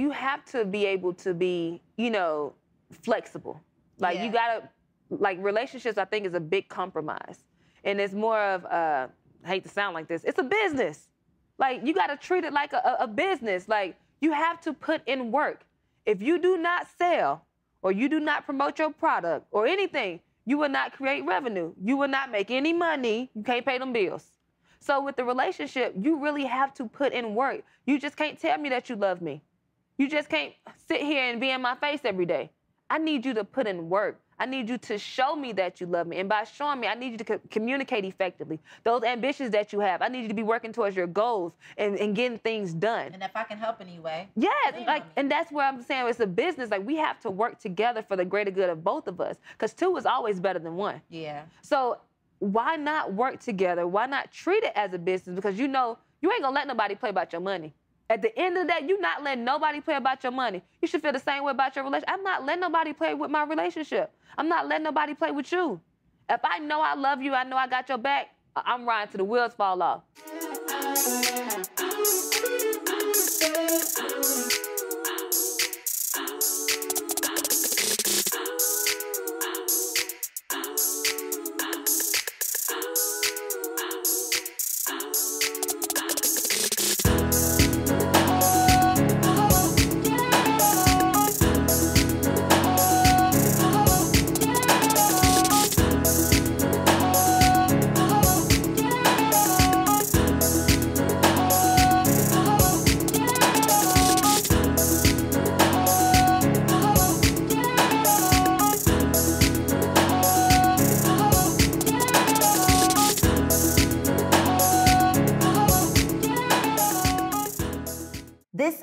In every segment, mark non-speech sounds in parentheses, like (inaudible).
you have to be able to be, you know, flexible. Like Yeah. you gotta like relationships I think is a big compromise. And it's more of uh I hate to sound like this, it's a business. Like you gotta treat it like a, a- a business. Like you have to put in work. If you do not sell or you do not promote your product or anything, you will not create revenue. You will not make any money. You can't pay them bills. So with the relationship, you really have to put in work. You just can't tell me that you love me. You just can't sit here and be in my face every day. I need you to put in work. I need you to show me that you love me. And by showing me, I need you to co- communicate effectively. Those ambitions that you have, I need you to be working towards your goals and, and getting things done. And if I can help anyway. Yes, like, and that's where I'm saying it's a business. Like, we have to work together for the greater good of both of us, because two is always better than one. Yeah. So, why not work together? Why not treat it as a business? Because you know, you ain't gonna let nobody play about your money. At the end of the day, you not letting nobody play about your money. You should feel the same way about your relationship. I'm not letting nobody play with my relationship. I'm not letting nobody play with you. If I know I love you, I know I got your back, I'm riding till the wheels fall off.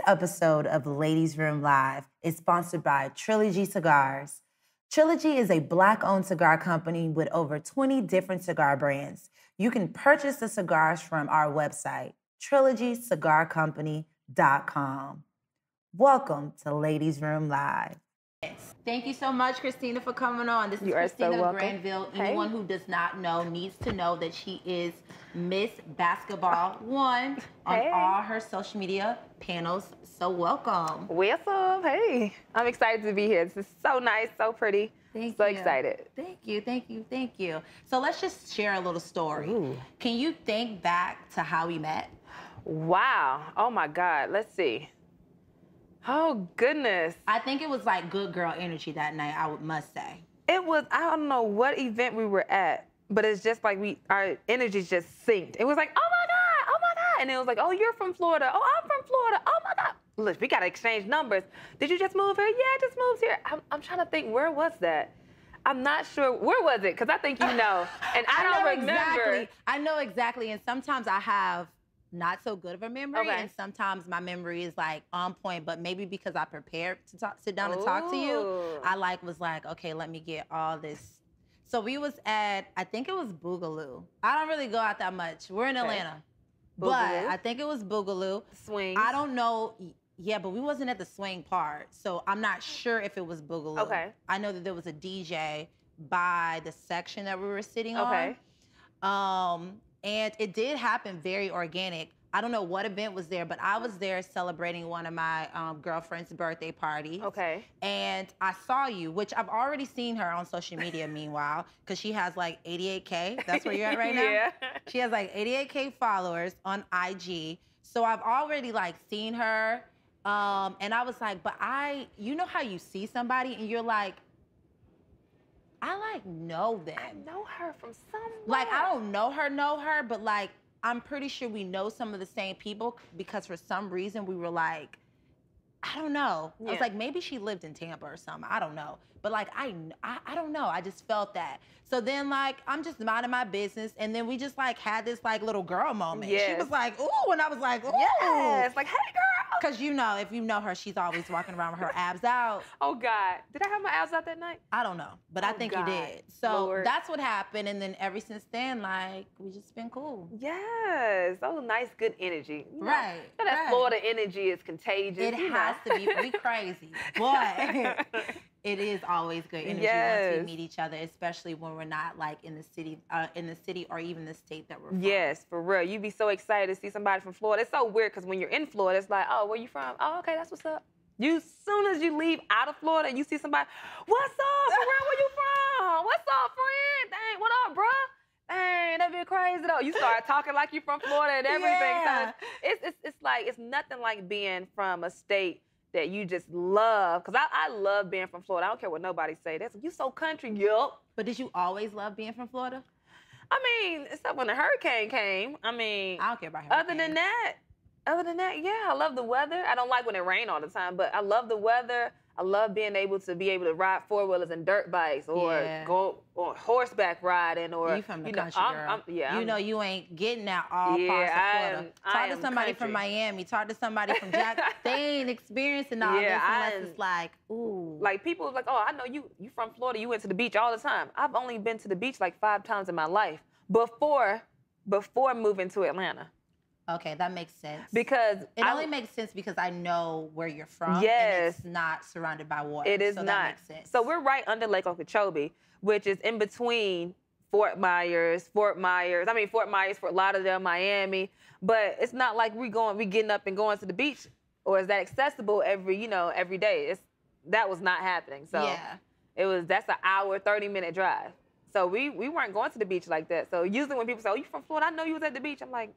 Episode of Ladies Room Live is sponsored by Trilogy Cigars. Trilogy is a black owned cigar company with over 20 different cigar brands. You can purchase the cigars from our website, trilogycigarcompany.com. Welcome to Ladies Room Live. Thank you so much, Christina, for coming on. This is You so Christina welcome. Granville. Hey. Anyone who does not know needs to know that she is Miss Basketball One on Hey. all her social media panels. So welcome. What's up? Hey, I'm excited to be here. This is so nice, so pretty. Thank so you. excited. Thank you, thank you, thank you. So let's just share a little story. Ooh. Can you think back to how we met? Wow. Oh my God. Let's see. Oh goodness. I think it was like good girl energy that night, I would must say. It was. I don't know what event we were at, but it's just like we our energies just synced. It was like, oh my God, oh my God, and it was like, oh you're from Florida. Oh I'm from Florida. Oh my God. Look, we gotta exchange numbers. Did you just move here? Yeah, I just moved here. I'm, I'm trying to think. Where was that? I'm not sure. Where was it? Cause I think you know, (laughs) and I, don't know remember. exactly. I know exactly, and sometimes I have not so good of a memory, Okay. and sometimes my memory is like on point. But maybe because I prepared to talk, sit down and talk to you, I like was like, okay, let me get all this. So we was at, I think it was Boogaloo. I don't really go out that much. We're in Okay. Atlanta, but I think it was Boogaloo. Swings. I don't know. Yeah, but we wasn't at the swing part, so I'm not sure if it was Boogaloo. Okay. I know that there was a DJ by the section that we were sitting Okay. on. Um, and it did happen very organic. I don't know what event was there, but I was there celebrating one of my um, girlfriend's birthday parties. Okay. And I saw you, which I've already seen her on social media. (laughs) Meanwhile, because she has like 88k. That's where you're at right (laughs) now. yeah. She has like 88k followers on IG. So I've already like seen her. Um, and I was like, but I, you know how you see somebody and you're like, I like know them. I know her from somewhere. Like I don't know her, know her, but like I'm pretty sure we know some of the same people because for some reason we were like, I don't know. I was like, maybe she lived in Tampa or something. I don't know. But like I, I, I don't know. I just felt that. So then like I'm just minding my business, and then we just like had this like little girl moment. She was like, ooh, and I was like, ooh. Yes. Like, hey, girl. Cause you know, if you know her, she's always walking around with her (laughs) abs out. Oh God. Did I have my abs out that night? I don't know, but I Oh, think God. you did. So Lord. that's what happened, and then ever since then, like we just been cool. Yes. Oh, nice, good energy. You know, Right, you know that right. Florida energy is contagious. It you has know. to be. We crazy, but (laughs) (laughs) it is always good energy once we meet each other, especially when we're not like in the city, uh, in the city or even the state that we're from. Yes, for real. You'd be so excited to see somebody from Florida. It's so weird because when you're in Florida, it's like, oh, where you from? Oh, okay, that's what's up. You soon as you leave out of Florida and you see somebody, what's up, friend? Where you from? What's up, friend? Dang, what up, bruh? Dang, that'd be crazy though. You start talking like you're from Florida and everything. Yeah. It's, it's it's like it's nothing like being from a state that you just love. Cause I, I love being from Florida. I don't care what nobody say. That's you so country, yup. But did you always love being from Florida? I mean, except when the hurricane came. I mean, I don't care about other than that, other than that, yeah, I love the weather. I don't like when it rain all the time, but I love the weather. I love being able to be able to ride four wheelers and dirt bikes, or Yeah. go or horseback riding, or you from the know, country, I'm- girl. I'm- yeah, you I'm- know you ain't getting that all Yeah, parts of Florida. am- talk to somebody from. Miami. Talk to somebody from Jack. (laughs) they ain't experiencing all Yeah, this unless am- it's like, ooh. like people like, oh, I know you. You from Florida? You went to the beach all the time. I've only been to the beach like five times in my life before before moving to Atlanta okay, that makes sense. because it I- only makes sense because I know where you're from. Yes. And it's not surrounded by water. It is so not. That makes sense. So we're right under Lake Okeechobee, which is in between Fort Myers, Fort Myers. I mean Fort Myers, Fort Lauderdale, Miami. But it's not like we going, we getting up and going to the beach, or is that accessible every, you know, every day? It's that was not happening. So yeah. it was that's an hour, 30 minute drive. So we we weren't going to the beach like that. So usually when people say, "Oh, you from Florida?" I know you was at the beach. I'm like,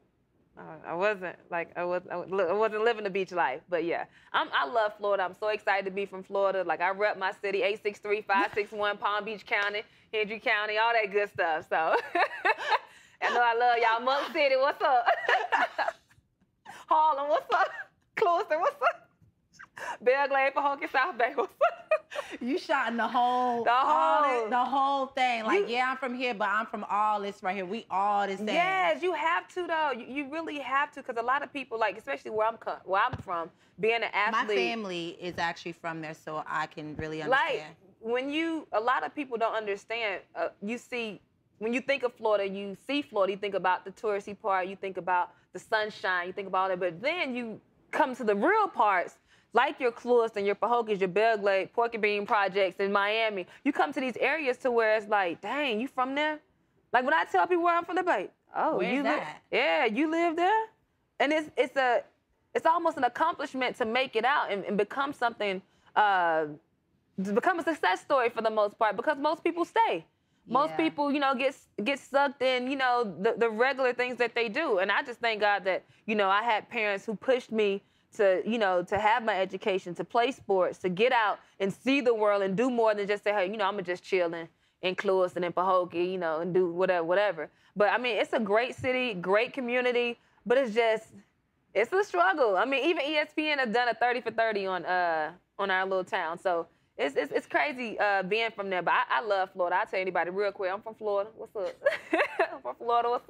Uh, I wasn't like I was I wasn't living the beach life. But yeah, I'm, I love Florida. I'm so excited to be from Florida. Like I rep my city, 863-561 (laughs) Palm Beach County, Hendry County, all that good stuff. So (laughs) I know I love y'all. Muck City, what's up? (laughs) Harlem, what's up? Closter, what's up? (laughs) Belle Glade, Pahokee, South Bay, what's (laughs) up? You shot in the whole, The whole- the whole thing. Like, You- yeah, I'm from here, but I'm from all this right here. We all this thing. Yes, you have to though. You, you really have to because a lot of people, like especially where I'm where I'm from, being an athlete. My family is actually from there, so I can really understand. like when you, a lot of people don't understand. Uh, you see, when you think of Florida, you see Florida, you think about the touristy part, you think about the sunshine, you think about all that, but then you come to the real parts. Like your Cluis and your Pahokee, your Belle Glade, Porky Bean projects in Miami, you come to these areas to where it's like, dang, you from there? Like when I tell people where I'm from, they're like, oh, Where's you live, yeah, you live there, and it's it's a it's almost an accomplishment to make it out and, and become something, uh, to become a success story for the most part because most people stay. Most Yeah. people, you know, get get sucked in, you know, the, the regular things that they do. And I just thank God that, you know, I had parents who pushed me to, you know, to have my education, to play sports, to get out and see the world and do more than just say, hey, you know, I'm gonna just chill in, in and in Pahokee, you know, and do whatever, whatever. But I mean, it's a great city, great community, but it's just, it's a struggle. I mean, even ESPN has done a 30 for 30 on uh on our little town. So it's it's, it's crazy uh, being from there. But I, I love Florida. I'll tell anybody real quick. I'm from Florida. What's up? (laughs) I'm from Florida. What's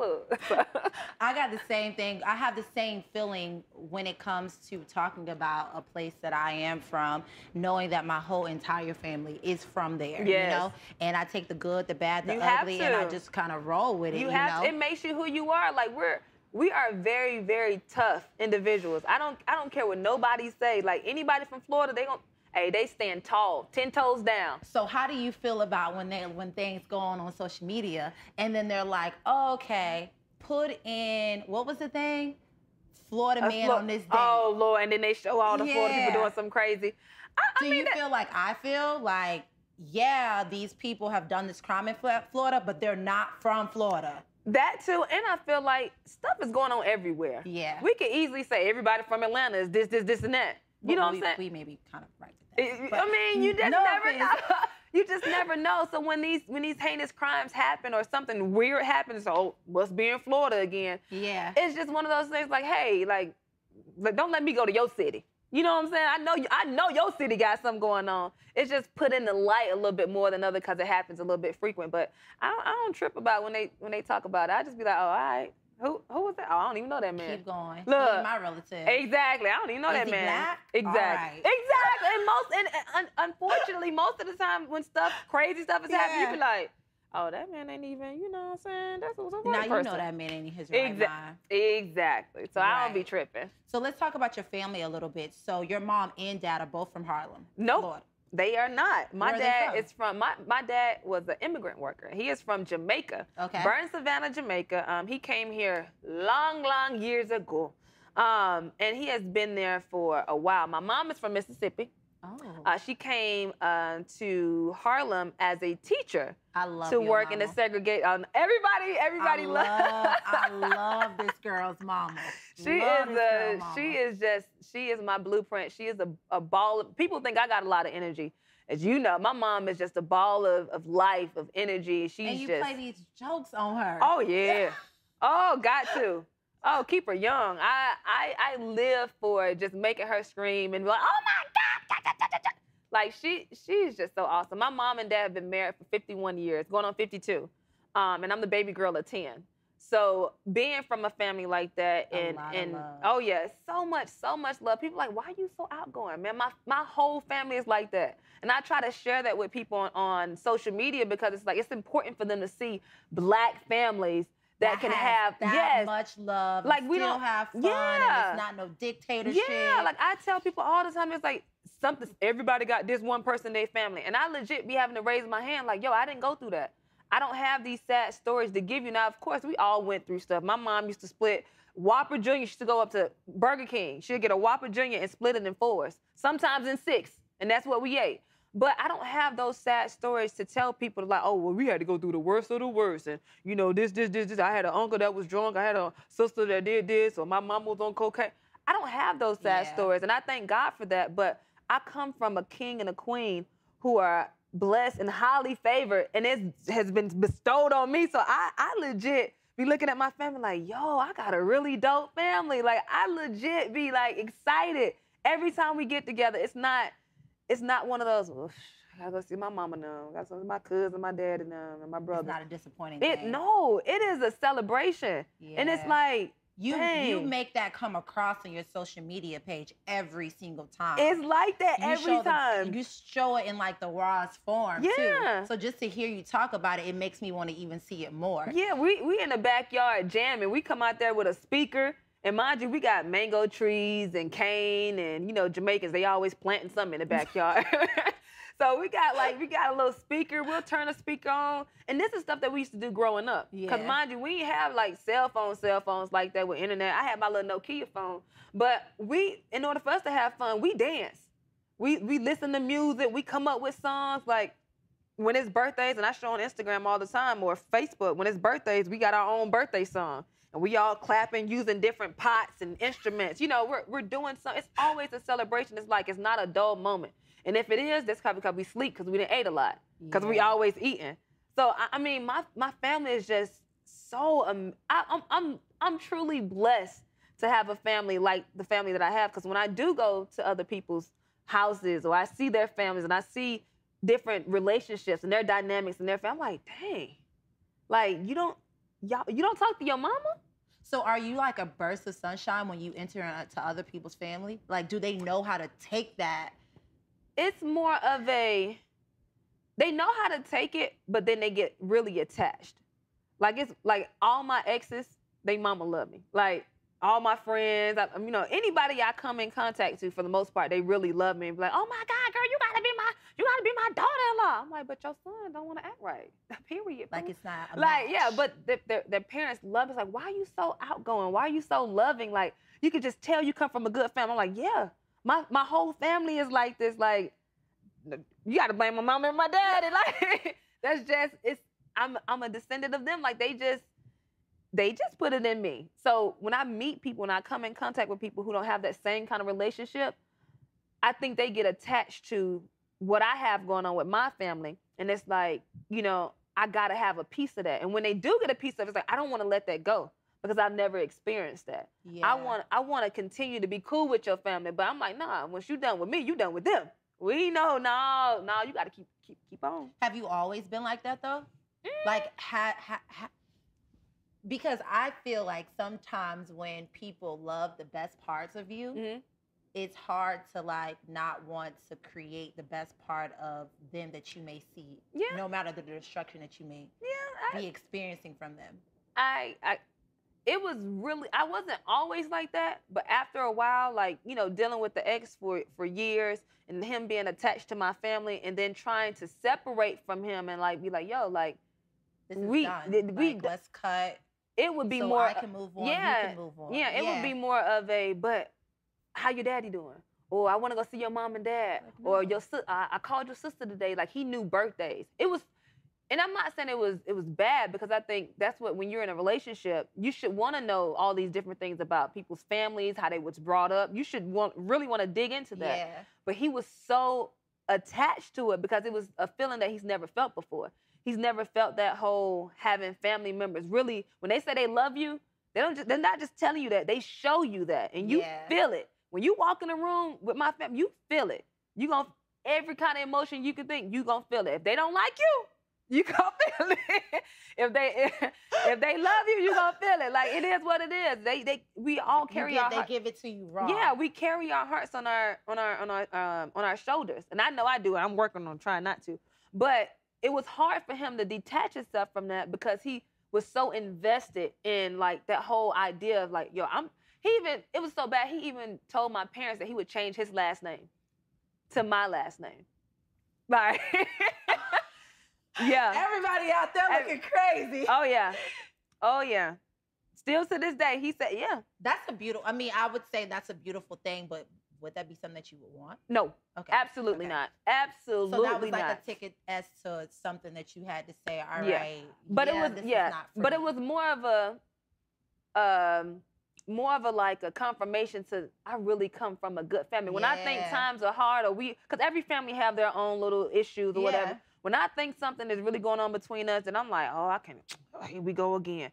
up? (laughs) I got the same thing. I have the same feeling when it comes to talking about a place that I am from, knowing that my whole entire family is from there. You know? And I take the good, the bad, the You ugly, and I just kind of roll with it. you You, have know? it makes you who you are. Like we're we are very very tough individuals. I don't I don't care what nobody say. Like anybody from Florida, they gon' hey they stand tall, ten toes down. So how do you feel about when they when things go on on social media and then they're like, oh, okay, put in what was the thing? Florida man Flo- on this day. Oh Lord, and then they show all the Florida people doing something crazy. I, I do mean, you that- feel like I feel like, yeah, these people have done this crime in Florida, but they're not from Florida. That too, and I feel like stuff is going on everywhere. Yeah. We could easily say everybody from Atlanta is this, this, this, and that. You know we, what I'm saying? We may be kind of right that. But- I mean, you just No never offense. know. (laughs) You just never know. So when these when these heinous crimes happen or something weird happens, oh, must be in Florida again. Yeah. It's just one of those things. Like, hey, like, like, don't let me go to your city. You know what I'm saying? I know you, I know your city got something going on. It's just put in the light a little bit more than other because it happens a little bit frequent. But I don't, I don't trip about when they when they talk about it. I just be like, oh, all right. Who who was that? Oh, I don't even know that man. Keep going. Look, He's my relative. Exactly. I don't even know oh, Is that man. black? Exactly. Right. Exactly. And most and, and unfortunately, most of the time when stuff crazy stuff is happening, you be like, oh, that man ain't even, you know what I'm saying? That's what's a now you person. know that man ain't in his right Exact- mind. Exactly. So I don't be tripping. So let's talk about your family a little bit. So your mom and dad are both from Harlem. Nope. Florida. They are not. My Where dad from? is from my my dad was an immigrant worker. He is from Jamaica. Okay. Burn Savannah, Jamaica. Um, he came here long, long years ago. Um, and he has been there for a while. My mom is from Mississippi. Oh, Uh, she came uh, to Harlem as a teacher I love to work in the segregate. Um, everybody, everybody I loves. love, I (laughs) love this girl's mama. (laughs) She Love is a, mama. she is just she is my blueprint. She is a, a ball of people think I got a lot of energy. As you know, my mom is just a ball of, of life, of energy. She's And you just play these jokes on her. Oh yeah. (laughs) oh, got to. Oh, keep her young. I I I live for just making her scream and be like, oh my God. da, da, da, da, da." Like she she's just so awesome. My mom and dad have been married for 51 years, going on 52. Um, and I'm the baby girl of 10. So being from a family like that and and oh yeah, so much, so much love. People like, why are you so outgoing? Man, my my whole family is like that. And I try to share that with people on, on social media because it's like it's important for them to see black families that, can has have that yes. much love. Like, we still don't- have fun. Yeah. And it's not no dictatorship. Yeah, like I tell people all the time, it's like something. Everybody got this one person in their family, and I legit be having to raise my hand, like, yo, I didn't go through that. I don't have these sad stories to give you. Now, of course, we all went through stuff. My mom used to split Whopper Jr. She used to go up to Burger King. She'd get a Whopper Jr. and split it in fours, sometimes in six, and that's what we ate. But I don't have those sad stories to tell people like, oh, well, we had to go through the worst of the worst. And, you know, this, this, this, this. I had an uncle that was drunk. I had a sister that did this, or my mom was on cocaine. I don't have those sad Yeah. stories. And I thank God for that. But I come from a king and a queen who are blessed and highly favored, and it has been bestowed on me. So I, I legit be looking at my family like, yo, I got a really dope family. Like I legit be like excited every time we get together. It's not, it's not one of those. "Oof, I gotta go see my mama now. I gotta go see my cousin, my dad, and them, and my brother. It's not a disappointing It thing. no, it is a celebration, and it's like You you make that come across on your social media page every single time. it's like that You every show the- time. you show it in like the rawest form Yeah. too. So just to hear you talk about it, it makes me want to even see it more. Yeah, we we in the backyard jamming. We come out there with a speaker, and mind you, we got mango trees and cane, and you know Jamaicans they always planting something in the backyard. (laughs) so we got like we got a little speaker. We'll turn the speaker on, and this is stuff that we used to do growing up. Cause mind you, we didn't have like cell phones, cell phones like that with internet. I had my little Nokia phone, but we, in order for us to have fun, we dance. We we listen to music. We come up with songs like when it's birthdays, and I show on Instagram all the time or Facebook, when it's birthdays, we got our own birthday song. And we all clapping using different pots and instruments. You know, we're, we're doing something. It's always a celebration. It's like it's not a dull moment. And if it is, that's probably because we sleep because we didn't eat a lot. Because we always eating. So I, I mean, my my family is just so um, I, I'm I'm I'm truly blessed to have a family like the family that I have. Because when I do go to other people's houses or I see their families and I see different relationships and their dynamics and their family, I'm like, dang, like you don't y'all you don't talk to your mama? So are you like a burst of sunshine when you enter into other people's family? Like, do they know how to take that? It's more of a they know how to take it, but then they get really attached. Like it's like all my exes, they mama love me. Like all my friends, I, you know, anybody I come in contact to, for the most part, they really love me and be like, "Oh my God, girl, you gotta be my, you gotta be my daughter-in-law." I'm like, "But your son don't want to act right." (laughs) Period. Like boo." it's not like yeah, but their, their, their parents love. It's like, why are you so outgoing? Why are you so loving? Like you could just tell you come from a good family. I'm like, yeah, my my whole family is like this. Like you got to blame my mom and my daddy. (laughs) Like that's just it's. I'm I'm a descendant of them. Like they just they just put it in me. So when I meet people, and I come in contact with people who don't have that same kind of relationship, I think they get attached to what I have going on with my family. And it's like, you know, I gotta have a piece of that. And when they do get a piece of it, it's like I don't want to let that go because I've never experienced that. yeah. I want I want to continue to be cool with your family, but I'm like, nah. Once you done with me, you done with them. We know, no, no. You got to keep keep keep on. Have you always been like that though? Mm. Like, ha, ha, ha, because I feel like sometimes when people love the best parts of you, Mhm. it's hard to like not want to create the best part of them that you may see, Yeah. no matter the destruction that you may Yeah, I, be experiencing from them. I, I, it was really. I wasn't always like that, but after a while, like you know, dealing with the ex for for years and him being attached to my family, and then trying to separate from him and like be like, yo, like This is We- done. did we Like, let's cut. it would be so more. I can move on. yeah, you can move on. Yeah, it would be more of a, but how your daddy doing? Or I want to go see your mom and dad. Like, Or your I, I called your sister today. Like he knew birthdays. It was, and I'm not saying it was it was bad because I think that's what when you're in a relationship, you should want to know all these different things about people's families, how they was brought up. You should want really want to dig into that. Yeah. But he was so attached to it because it was a feeling that he's never felt before. He's never felt that whole having family members. Really, when they say they love you, they don't. Just, they're not just telling you that. They show you that, and you Yeah. feel it. When you walk in a room with my family, you feel it. You gonna every kind of emotion you can think. You gonna feel it. If they don't like you, you gonna (laughs) feel it. if they if, they love you, you gonna feel it. Like it is what it is. They they we all carry give- our they heart- give it to you raw. yeah, we carry our hearts on our on our on our um, on our shoulders, and I know I do. I'm working on trying not to, but it was hard for him to detach himself from that because he was so invested in like that whole idea of like, yo, I'm. He even it was so bad. He even told my parents that he would change his last name to my last name. Like, (laughs) yeah. Everybody out there Every- looking crazy. Oh yeah. Oh yeah. Still to this day, he said, yeah. That's a beautiful. I mean, I would say that's a beautiful thing, but would that be something that you would want? No, Okay. absolutely Okay. not. Absolutely So that was like not. a ticket as to something that you had to say. All right. Yeah. But yeah, it was yeah, not but it was more of a um more of a like a confirmation to I really come from a good family. When I think times are hard or we cuz every family have their own little issues or whatever. Yeah. When I think something is really going on between us and I'm like, "Oh, I can't," here we go again."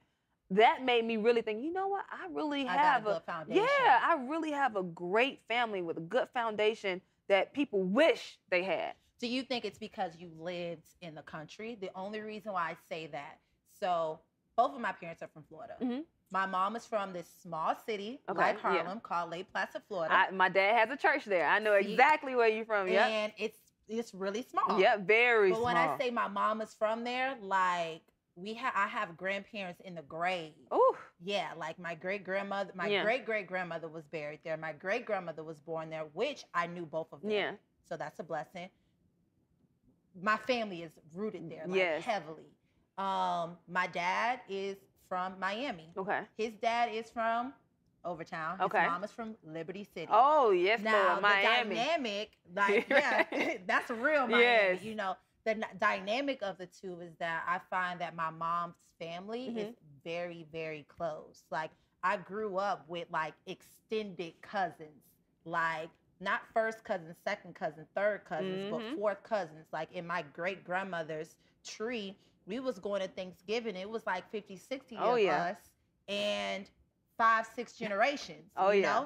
That made me really think, you know what? I really I have a a good foundation. Yeah, I really have a great family with a good foundation that people wish they had. Do you think it's because you lived in the country? The only reason why I say that. So both of my parents are from Florida. Mhm. My mom is from this small city Okay, like yeah. Harlem called Lake Placid, Florida. I, my dad has a church there. I know See? exactly where you're from. Yeah. And it's it's really small. Yeah, very But small. when I say my mom is from there, like we have I have grandparents in the grave. Oh, Yeah, like my great grandmother, my Yeah. great great grandmother was buried there. My great grandmother was born there, which I knew both of them. Yeah. So that's a blessing. My family is rooted there, like Yes. heavily. Um, my dad is from Miami. okay. His dad is from Overtown. His Okay. mom is from Liberty City. Oh, yes, now Miami. the dynamic, (laughs) like yeah, (laughs) that's real Miami. Yes. You know, the n- dynamic of the two is that I find that my mom's family Mhm. is very, very close. Like I grew up with like extended cousins, like not first cousins, second cousin, third cousins, Mhm. but fourth cousins. Like in my great grandmother's tree, we was going to Thanksgiving. It was like 50, 60 Oh, of yeah. us and five, six generations. Oh, you yeah.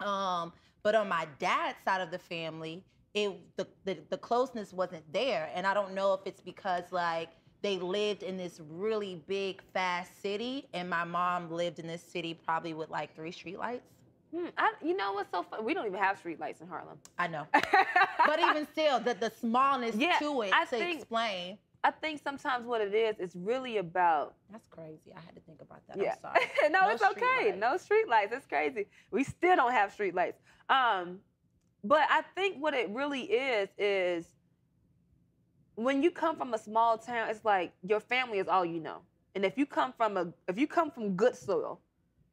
know? Um, but on my dad's side of the family, it the, the the closeness wasn't there, and I don't know if it's because like they lived in this really big, fast city, and my mom lived in this city probably with like three streetlights. Hmm, I, you know what's so fun? We don't even have streetlights in Harlem. I know, (laughs) but even still, the the smallness Yeah, to it I to think- explain. I think sometimes what it is, it's really about. That's crazy. I had to think about that. Yeah. I'm sorry. (laughs) no, No it's okay. streetlights. No street lights. It's crazy. We still don't have street lights. Um, but I think what it really is is when you come from a small town, it's like your family is all you know. And if you come from a if you come from good soil,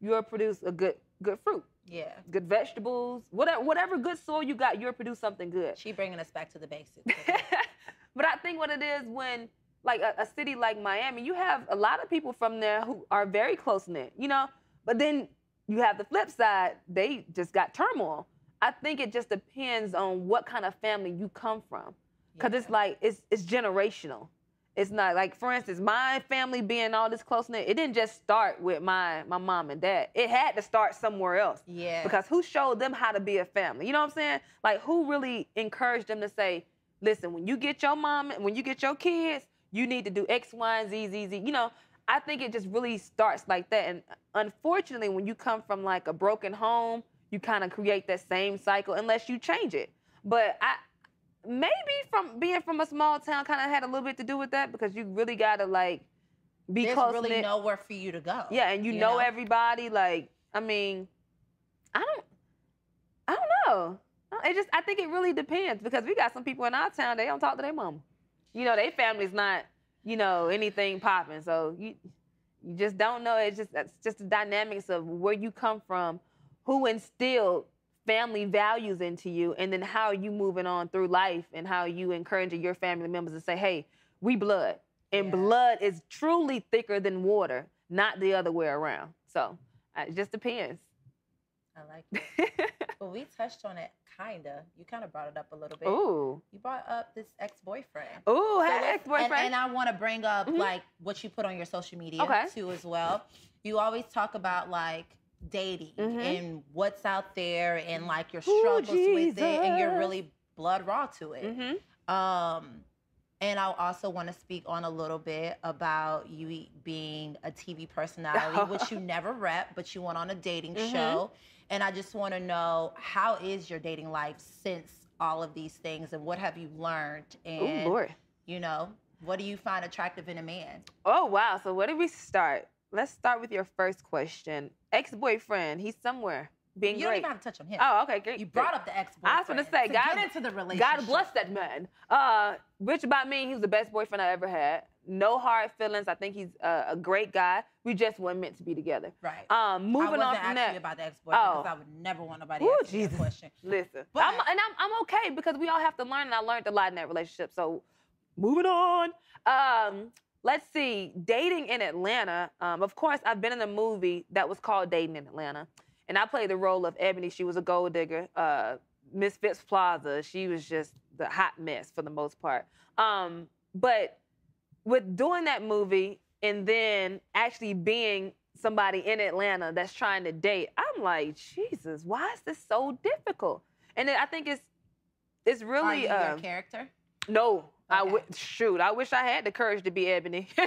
you'll produce a good good fruit, Yeah. good vegetables, whatever whatever good soil you got, you'll produce something good. She bringing us back to the basics. (laughs) but I think what it is when like a, a city like Miami, you have a lot of people from there who are very close knit, you know. But then you have the flip side; they just got turmoil. I think it just depends on what kind of family you come from, because it's like it's it's generational. It's not like, for instance, my family being all this close knit. It didn't just start with my my mom and dad. It had to start somewhere else. yeah. Because who showed them how to be a family? You know what I'm saying? Like who really encouraged them to say, listen, when you get your mom, and when you get your kids, you need to do X, Y, and Z, Z, Z. You know, I think it just really starts like that. And unfortunately, when you come from like a broken home, you kind of create that same cycle unless you change it. But I maybe from being from a small town kind of had a little bit to do with that because you really gotta like be There's close really nowhere for you to go. Yeah, and you, you know, know? everybody. Like, I mean, I don't, I don't know. It just, I think it really depends because we got some people in our town they don't talk to their mama. You know, their family's not, you know, anything popping. So you, You just don't know. It's just that's just the dynamics of where you come from, who instilled family values into you, and then how you moving on through life and how you encouraging your family members to say, "Hey, we blood." And Yeah. blood is truly thicker than water, not the other way around. So uh, it just depends. I like it. (laughs) But we touched on it, kinda. You kind of brought it up a little bit. Ooh. You brought up this ex-boyfriend. Ooh, So ex-boyfriend. And, and I want to bring up Mhm. like what you put on your social media Okay. too as well. You always talk about like dating Mhm. and what's out there and like your Ooh, struggles with it, and you're really blood raw to it. Mhm. Um, and I also want to speak on a little bit about you being a TV personality, which you (laughs) never rep, but you went on a dating Mhm. show. And I just want to know how is your dating life since all of these things, and what have you learned? And Ooh, Lord. you know, what do you find attractive in a man? Oh wow. So where did we start? Let's start with your first question. Ex-boyfriend. He's somewhere being you don't even have to touch on him. Oh, okay, great. you great. brought up the ex-boyfriend. I was gonna say, to God- get into the relationship. God bless that man. Uh, which about me, he was the best boyfriend I ever had. No hard feelings. I think he's a, a great guy. We just weren't meant to be together. Right. Um, moving I wasn't on from that. about the ex-boyfriend because Oh. I would never want nobody Ooh, asking that Jesus. question. Listen, But- I'm, and I'm, I'm okay because we all have to learn, and I learned a lot in that relationship. So, moving on. Um, let's see, dating in Atlanta. Um, of course, I've been in a movie that was called Dating in Atlanta, and I played the role of Ebony. She was a gold digger. Uh, Miss Fitz Plaza. She was just the hot mess for the most part. Um, but with doing that movie and then actually being somebody in Atlanta that's trying to date, I'm like, Jesus, why is this so difficult? And I think it's it's Are really you uh, your character? no. I Okay. w- shoot. I wish I had the courage to be Ebony. (laughs)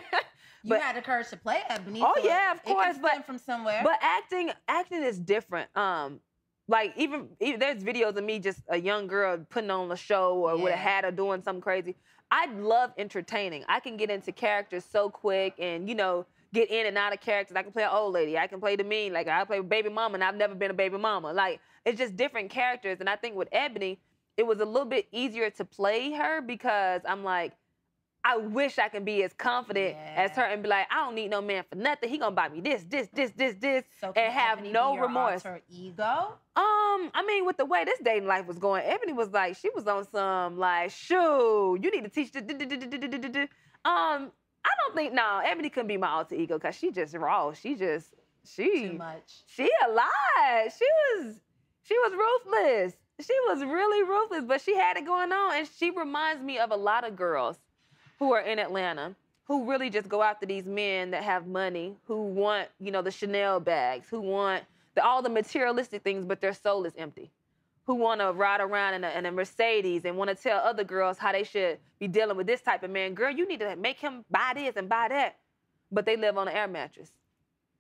You had the courage to play Ebony. Oh, so yeah, of course, but- from somewhere. But acting, acting is different. Um, like even, even there's videos of me just a young girl putting on a show or with a hat or doing something crazy. I love entertaining. I can get into characters so quick and you know get in and out of characters. I can play an old lady. I can play the mean. Like I play baby mama, and I've never been a baby mama. Like it's just different characters. And I think with Ebony, it was a little bit easier to play her because I'm like. I wish I can be as confident as her and be like, I don't need no man for nothing. He gonna buy me this, this, this, this, this so and have Ebony no remorse. alter ego. Um, I mean, with the way this dating life was going, Ebony was like, she was on some like, shoo, you need to teach the. du- du- du- du- du- du- du- du." Um, I don't think no, Ebony couldn't be my alter ego because she just raw. She just she Too much. she a lot. She was she was ruthless. She was really ruthless, but she had it going on, and she reminds me of a lot of girls who are in Atlanta who really just go after these men that have money, who want you know the Chanel bags, who want the, all the materialistic things, but their soul is empty. Who want to ride around in a, in a Mercedes and want to tell other girls how they should be dealing with this type of man. Girl, you need to make him buy this and buy that, but they live on an air mattress.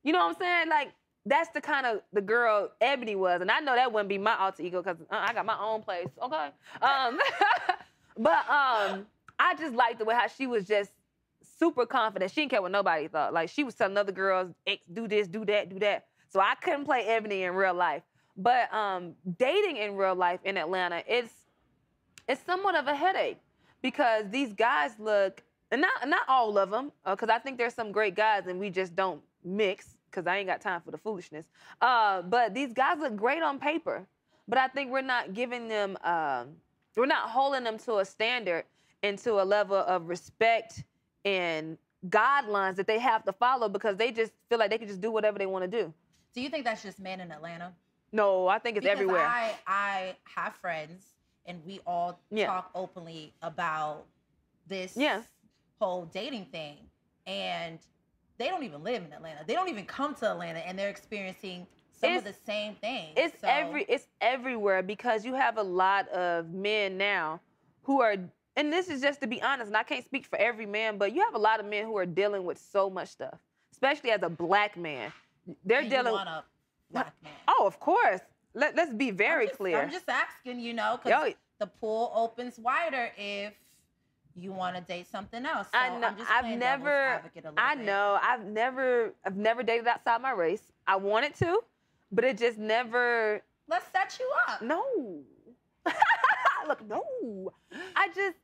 You know what I'm saying? Like that's the kind of the girl Ebony was, and I know that wouldn't be my alter ego because uh, I got my own place. Okay, um, (laughs) but um, I just liked the way how she was just super confident. She didn't care what nobody thought. Like she was telling other girls, "Ex, do this, do that, do that. So I couldn't play Ebony in real life. But um, dating in real life in Atlanta, it's it's somewhat of a headache because these guys look, and not not all of them, because I think there's some great guys and we just don't mix because I ain't got time for the foolishness. Uh, but these guys look great on paper, but I think we're not giving them, um, we're not holding them to a standard and to a level of respect and guidelines that they have to follow because they just feel like they can just do whatever they want to do. Do you think that's just men in Atlanta? No, I think it's because everywhere. I I have friends and we all Yeah. talk openly about this Yeah. whole dating thing. And they don't even live in Atlanta. They don't even come to Atlanta and they're experiencing some of the same things. It's So, every it's everywhere because you have a lot of men now who are and this is just to be honest, and I can't speak for every man, but you have a lot of men who are dealing with so much stuff, especially as a black man. They're and dealing. want a black man. Oh, of course. Let, let's be very I'm just, clear. I'm just asking, you know, because the pool opens wider if you want to date something else. So I know. I'm just I've never. I bit. know. I've never. I've never dated outside my race. I wanted to, but it just never. Let's set you up. No. (laughs) Look, no. I just.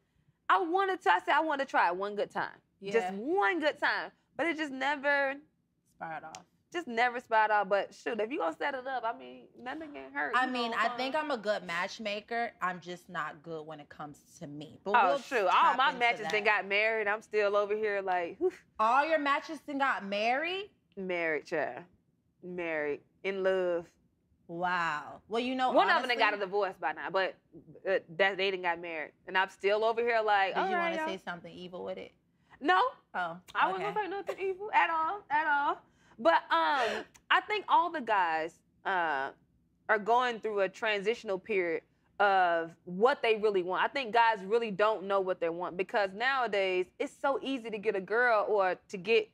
I wanted to. I said I wanted to try it one good time. Yeah. Just one good time. But it just never. Spied off. Just never spied off. But shoot, if you gonna set it up, I mean, nothing can hurt. I you mean, I fine. think I'm a good matchmaker. I'm just not good when it comes to me. But Oh we'll shoot! All my matches that. then got married. I'm still over here like whew, All your matches then got married. married, child. Married, in love. Wow. Well, you know, One of them honestly, got a divorce by now, but uh, that they didn't got married, and I'm still over here like. Did you right, want to say something evil with it? No, Oh, I okay. wasn't gonna say nothing evil at all, at all. But um, I think all the guys uh, are going through a transitional period of what they really want. I think guys really don't know what they want because nowadays it's so easy to get a girl or to get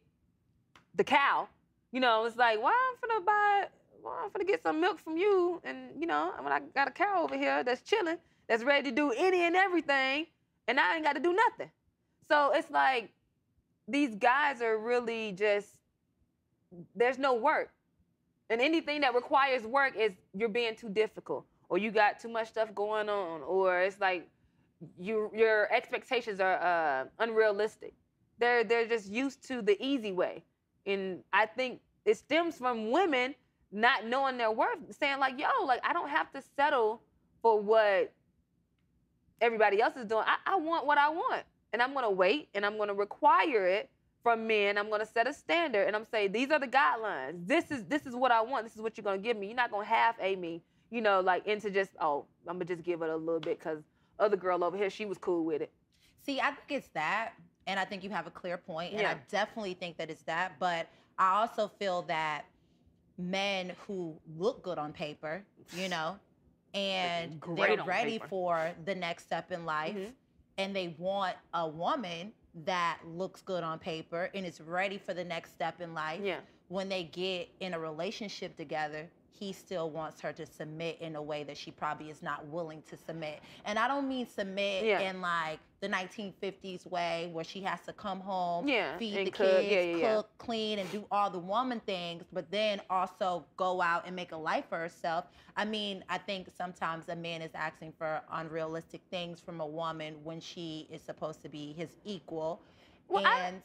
the cow. You know, it's like, why I'm finna buy, why I'm gonna get some milk from you, and you know, when I got a cow over here that's chilling, that's ready to do any and everything, and I ain't got to do nothing. So it's like these guys are really just there's no work. And anything that requires work is you're being too difficult or you got too much stuff going on or it's like you your expectations are uh, unrealistic. They're they're just used to the easy way. And I think it stems from women not knowing their worth, saying like, "Yo, like I don't have to settle for what everybody else is doing. I, I want what I want, and I'm gonna wait, and I'm gonna require it from men. I'm gonna set a standard, and I'm saying these are the guidelines. This is this is what I want. This is what you're gonna give me. You're not gonna half a me, you know, like into just oh, I'm gonna just give it a little bit because other girl over here she was cool with it. See, I think it's that, and I think you have a clear point, and Yeah. I definitely think that it's that. But I also feel that men who look good on paper, you know, and Great they're ready paper. for the next step in life, Mhm. and they want a woman that looks good on paper and is ready for the next step in life. Yeah. When they get in a relationship together, he still wants her to submit in a way that she probably is not willing to submit. And I don't mean submit Yeah. in like the 1950s way where she has to come home, Yeah, feed the cook. kids, Yeah, cook, clean, and do all the woman things, but then also go out and make a life for herself. I mean, I think sometimes a man is asking for unrealistic things from a woman when she is supposed to be his equal. Well, I- and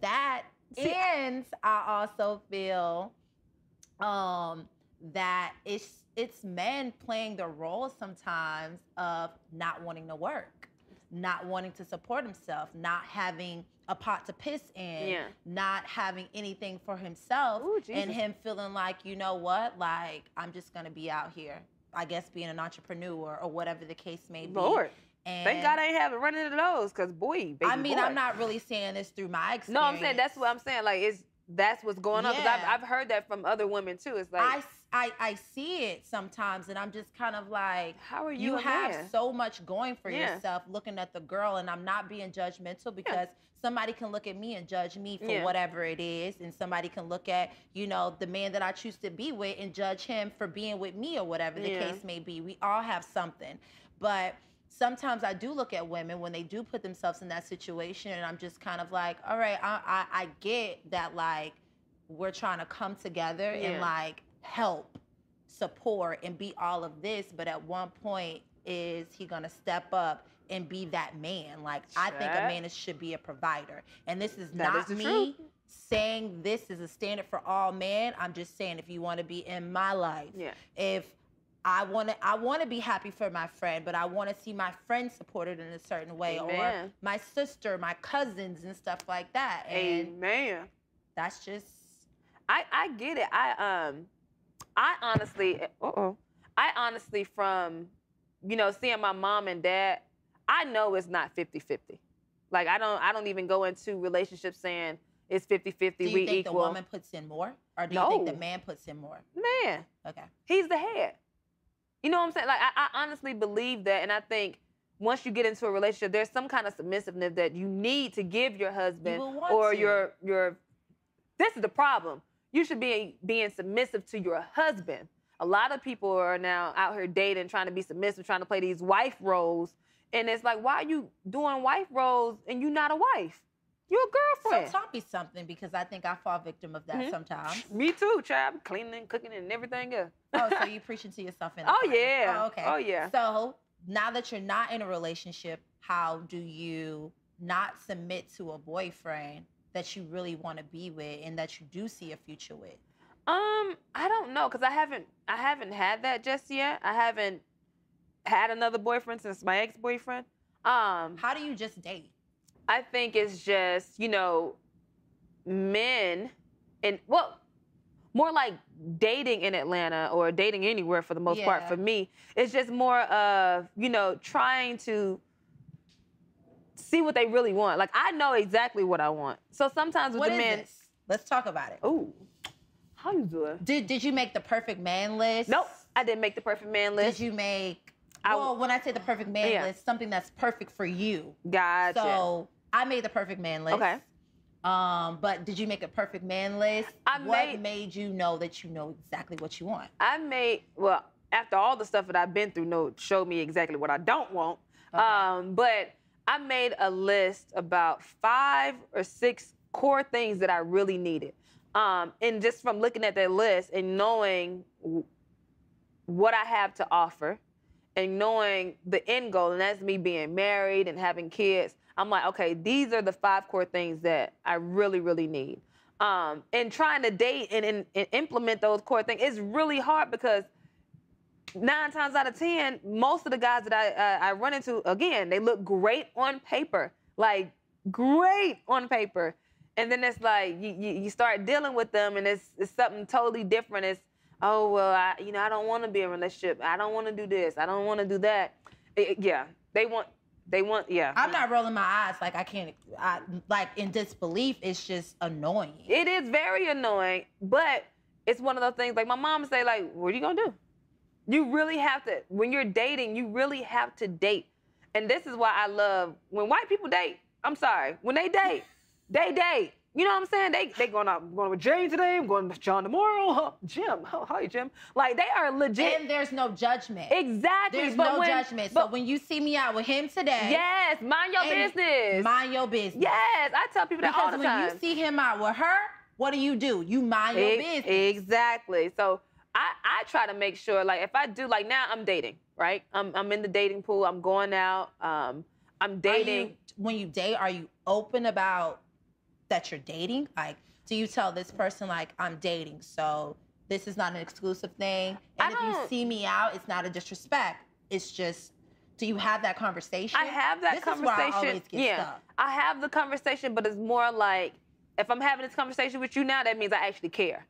that See, and I also feel um that it's it's men playing the role sometimes of not wanting to work, not wanting to support himself, not having a pot to piss in, Yeah. not having anything for himself, Ooh, and him feeling like, you know what, like I'm just gonna be out here. I guess being an entrepreneur or whatever the case may be. Lord, And thank God I ain't having running into those, cause boy, baby I mean, boy. I'm not really saying this through my experience. No, I'm saying that's what I'm saying. Like it's that's what's going on. Yeah. I've, I've heard that from other women too. It's like, I, I, I see it sometimes, and I'm just kind of like, how are you, you have man? so much going for Yeah. yourself looking at the girl, and I'm not being judgmental because somebody can look at me and judge me for Yeah. whatever it is, and somebody can look at, you know, the man that I choose to be with and judge him for being with me or whatever the Yeah. case may be. We all have something. But sometimes I do look at women when they do put themselves in that situation, and I'm just kind of like, all right, I, I, I get that, like, we're trying to come together and like help support and be all of this but at one point is he gonna step up and be that man? Like i think a man is, should be a provider. And this is That is not the me truth. saying this is a standard for all men. I'm just saying if you want to be in my life Yeah. if I want to I want to be happy for my friend, but I want to see my friend supported in a certain way or my sister, my cousins and stuff like that. And Amen. that's just I I get it. I um, I honestly, uh oh, I honestly from, you know, seeing my mom and dad, I know it's not 50-50. Like I don't I don't even go into relationships saying it's 50-50, do you we think equal. the woman puts in more or do you think the man puts in more? Man, Okay. he's the head. You know what I'm saying? Like I, I honestly believe that, and I think once you get into a relationship, there's some kind of submissiveness that you need to give your husband want or to. your your. This is the problem. You should be being submissive to your husband. A lot of people are now out here dating, trying to be submissive, trying to play these wife roles, and it's like, why are you doing wife roles and you not a wife? You're a So girlfriend. taught me something because I think I fall victim of that Mhm. sometimes. Me too, child. Cleaning, cooking, and everything else. oh, so (laughs) you preaching to yourself in the Oh, car. yeah. Oh, okay. Oh, yeah. So now that you're not in a relationship, how do you not submit to a boyfriend that you really want to be with and that you do see a future with? Um, I don't know because I haven't I haven't had that just yet. I haven't had another boyfriend since my ex boyfriend. Um, How do you just date? I think it's just you know, men, and well, more like dating in Atlanta or dating anywhere for the most part. For me, it's just more of you know trying to see what they really want. Like I know exactly what I want. So sometimes with What the men, this? Let's talk about it. ooh, how you doing? Did Did you make the perfect man list? Nope, I didn't make the perfect man list. Did you make? I- well, when I say the perfect man Yeah. list, something that's perfect for you. Gotcha. So I made the perfect man list. Okay. Um, but did you make a perfect man list? I what made- made you know that you know exactly what you want? I made well after all the stuff that I've been through, no showed me exactly what I don't want. Okay. Um, but I made a list about five or six core things that I really needed. Um, and just from looking at that list and knowing what I have to offer and knowing the end goal, and that's me being married and having kids, I'm like, okay, these are the five core things that I really, really need. Um, and trying to date and, and, and implement those core things is really hard because nine times out of ten, most of the guys that I I run into, again, they look great on paper, like great on paper, and then it's like you, you, you start dealing with them, and it's it's something totally different. It's oh well, I you know I don't want to be in a relationship. I don't want to do this. I don't want to do that. It- yeah, they want they want yeah. I'm not rolling my eyes like I can't. I like in disbelief. It's just annoying. It is very annoying, but it's one of those things like my mom say, like, what are you gonna do? You really have to, when you're dating, you really have to date. And this is why I love when white people date. I'm sorry, when they date, they date. You know what I'm saying? They they going out, I'm going with Jane today. I'm going with John tomorrow. Huh, (laughs) Jim, how, (laughs) hi Jim. Like they are legit. and there's no judgment. exactly. There's but no when- judgment. But so when you see me out with him today, yes, mind your business. Mind your business. yes, I tell people that all Because the when you see him out with her, what do you do? You mind your business. Exactly. So I, I try to make sure, like, if I do, like, now I'm dating, right? I'm, I'm in the dating pool. I'm going out. Um, I'm dating. you, when you date, are you open about that you're dating? Like, do you tell this person like I'm dating, so this is not an exclusive thing? And if you see me out, it's not a disrespect. It's just, do you have that conversation? I have that this conversation. Is where I always get yeah, stuck. I have the conversation, but it's more like if I'm having this conversation with you now, that means I actually care.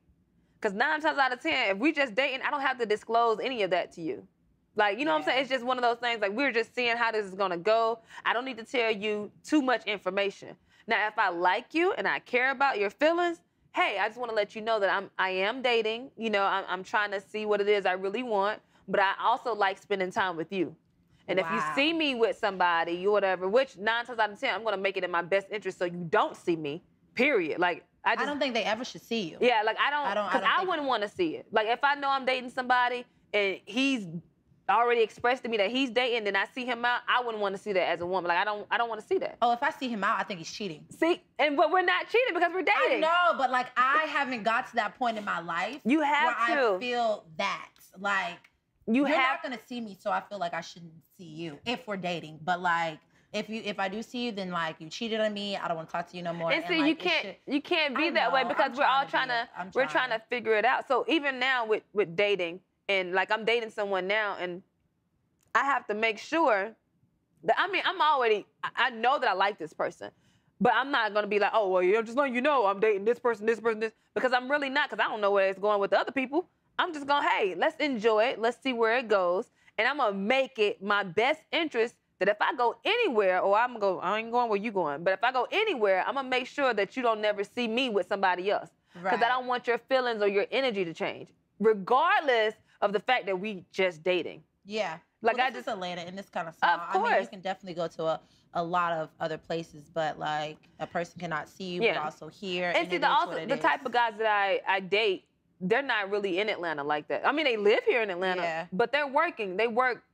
Because nine times out of ten, if we just dating, I don't have to disclose any of that to you. Like, you know what I'm saying? It's just one of those things. Like, we're just seeing how this is gonna go. I don't need to tell you too much information. Now, if I like you and I care about your feelings, hey, I just want to let you know that I'm I am dating. You know, I'm, I'm trying to see what it is I really want, but I also like spending time with you. And if you see me with somebody, you whatever, which nine times out of ten, I'm gonna make it in my best interest so you don't see me. Period. Like I I, just don't think they ever should see you. yeah, like I don't, I don't- I because don't I, wouldn't want to see it. Like if I know I'm dating somebody and he's already expressed to me that he's dating, then I see him out, I wouldn't want to see that as a woman. Like I don't, I don't want to see that. Oh, if I see him out, I think he's cheating. See, and but we're not cheating because we're dating. I know, but like I haven't got to that point in my life You have where I feel that. Like You you're have not gonna see me, so I feel like I shouldn't see you if we're dating. But like, if you if I do see you, then like you cheated on me. I don't want to talk to you no more. And see, like, you can't should- you can't be I that way because I'm we're all trying trying to to, we're trying trying. to figure it out. So even now with with dating and like I'm dating someone now and I have to make sure that I mean I'm already I- know that I like this person. But I'm not gonna be like, oh well, yeah, just letting you know I'm dating this person, this person, this because I'm really not because I don't know where it's going with the other people. I'm just gonna, hey, let's enjoy it. Let's see where it goes. And I'm gonna make it my best interest that if I go anywhere, or I'm gonna go, I ain't going where you going, but if I go anywhere, I'm gonna make sure that you don't never see me with somebody else. Because Right. I don't want your feelings or your energy to change, regardless of the fact that we just dating. Yeah. Like, well, I just- is Atlanta and this kind of small. Of I mean, you can definitely go to a, a lot of other places, but like a person cannot see you, Yeah. but also hear. And, see, it the also the is. type of guys that I I date, they're not really in Atlanta like that. I mean, they live here in Atlanta, Yeah. but they're working. They work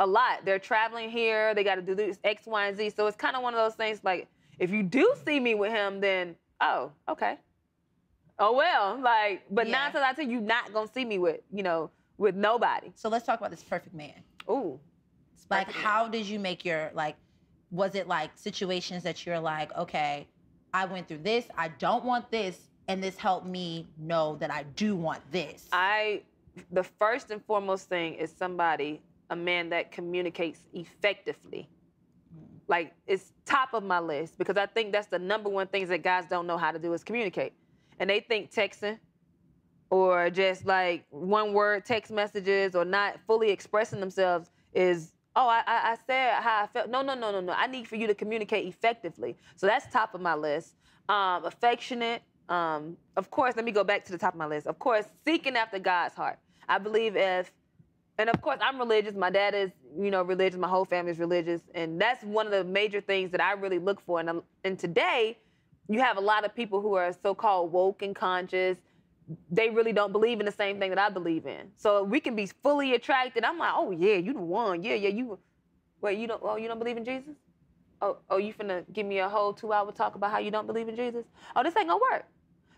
a lot. They're traveling here. They got to do this X, Y, and Z. So it's kind of one of those things. Like, if you do see me with him, then oh, okay. Oh well, like, but Yeah. nine times out of ten, you not gonna see me with you know with nobody. So let's talk about this perfect man. Ooh, Like, man. how did you make your like? Was it like situations that you're like, okay, I went through this. I don't want this, and this helped me know that I do want this. I, the first and foremost thing is somebody, a man that communicates effectively. Mm-hmm. Like it's top of my list because I think that's the number one things that guys don't know how to do is communicate, and they think texting or just like one word text messages or not fully expressing themselves is oh I, I, said how I felt. No no no no no. I need for you to communicate effectively. So that's top of my list. Um, affectionate. Um, of course, let me go back to the top of my list. Of course, seeking after God's heart. I believe if and of course I'm religious. My dad is, you know, religious. My whole family is religious, and that's one of the major things that I really look for. And, and today, you have a lot of people who are so-called woke and conscious. They really don't believe in the same thing that I believe in. So we can be fully attracted. I'm like, oh yeah, you the one. Yeah, yeah, you. Wait, you don't? Oh, you don't believe in Jesus? Oh, oh, you finna give me a whole two-hour talk about how you don't believe in Jesus? Oh, this ain't gonna work.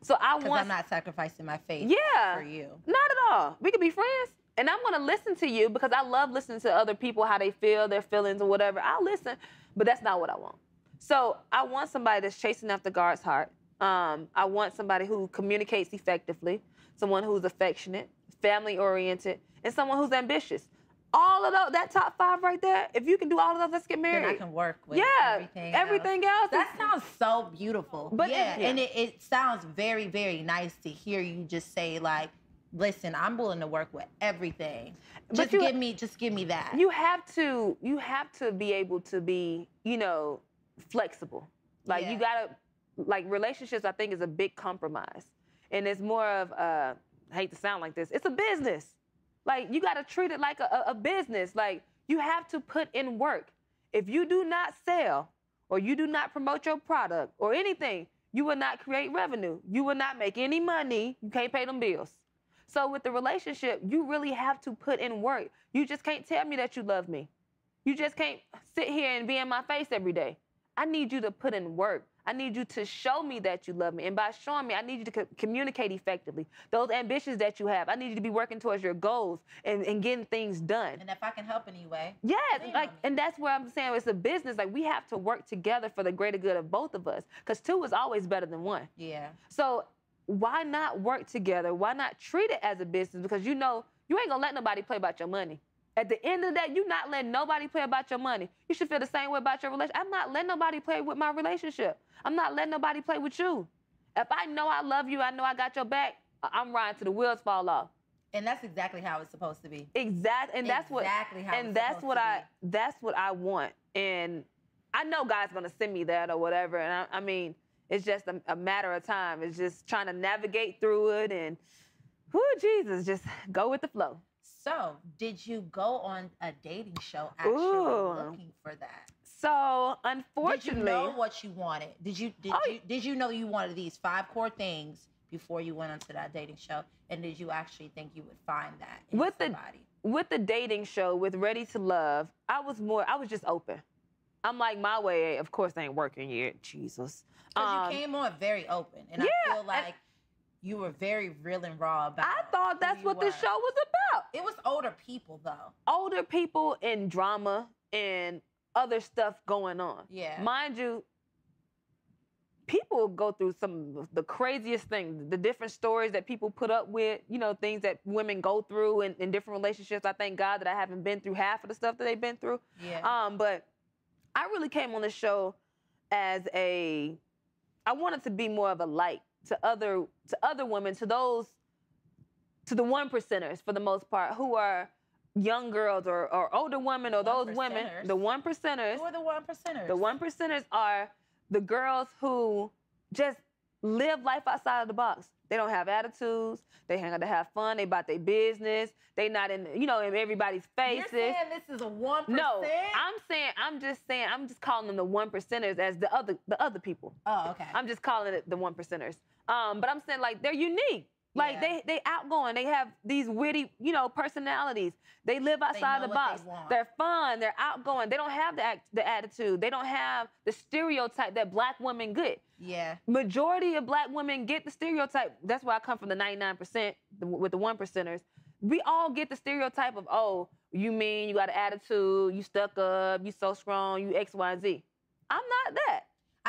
So I Because want. I'm not sacrificing my faith Yeah. for you. Not at all. We could be friends. And I'm gonna listen to you because I love listening to other people, how they feel, their feelings or whatever. I'll listen, but that's not what I want. So I want somebody that's chasing after God's heart. Um, I want somebody who communicates effectively, someone who's affectionate, family oriented, and someone who's ambitious. All of those, that top five right there, if you can do all of those, let's get Then married. I can work with yeah, everything. everything else. else. That sounds so beautiful. But yeah, it- and it, it sounds very, very nice to hear you just say like, "Listen, I'm willing to work with everything. Just you- give me, just give me that." you have to you have to be able to be you know flexible like Yeah. you gotta like relationships i think is a big compromise and it's more of uh I hate to sound like this it's a business like you gotta treat it like a, a- a business like you have to put in work if you do not sell or you do not promote your product or anything you will not create revenue you will not make any money you can't pay them bills so with the relationship, you really have to put in work. You just can't tell me that you love me. You just can't sit here and be in my face every day. I need you to put in work. I need you to show me that you love me. And by showing me, I need you to co- communicate effectively. Those ambitions that you have, I need you to be working towards your goals and, and getting things done. and if I can help anyway, Yes, like, and that's where I'm saying it's a business. Like, we have to work together for the greater good of both of us. Because two is always better than one. yeah, So why not work together? Why not treat it as a business? Because you know you ain't gonna let nobody play about your money. At the end of the day, you not letting nobody play about your money. You should feel the same way about your relationship. I'm not letting nobody play with my relationship. I'm not letting nobody play with you. If I know I love you, I know I got your back. I'm riding till the wheels fall off. and that's exactly how it's supposed to be. Exact, and that's what Exactly how and that's what to I that's what I want. And I know God's gonna send me that or whatever. And I, I mean, it's just a, a matter of time. It's just trying to navigate through it and, whoo, Jesus, just go with the flow. So, did you go on a dating show actually Ooh. looking for that? So unfortunately, Did you know what you wanted? Did you did Oh, you did you know you wanted these five core things before you went onto that dating show? And did you actually think you would find that in With the- with the dating show with Ready to Love, I was more, I was just open. I'm like, my way, of course, ain't working yet. Jesus. Because Um, you came on very open, and yeah, I feel like you were very real and raw about. I thought that's what the show was about. It was older people though. older people in drama and other stuff going on. Yeah. Mind you, people go through some of the craziest things, the different stories that people put up with, you know, things that women go through in, in different relationships. I thank God that I haven't been through half of the stuff that they've been through. Yeah. Um, but I really came on the show as a I wanted to be more of a light to other to other women, to those to the one percenters for the most part, who are young girls or, or older women or those women, the one percenters. Who are the one percenters? The one percenters are the girls who just live life outside of the box. They don't have attitudes. They hang out to have fun. They about their business. They not in you know in everybody's faces. You're saying this is a one percent? No, I'm saying I'm just saying I'm just calling them the one percenters as the other the other people. Oh, okay. I'm just calling it the one percenters. Um, but I'm saying like they're unique. Like Yeah. they they outgoing. They have these witty you know personalities. They live outside know the they box. want. They're fun. They're outgoing. They don't have the act, the attitude. They don't have the stereotype that black women get. yeah. Majority of black women get the stereotype. That's why I come from the 99% with the one percenters. We all get the stereotype of, oh, you mean you got an attitude, you stuck up, you so strong, you X, Y, and Z. I'm not that.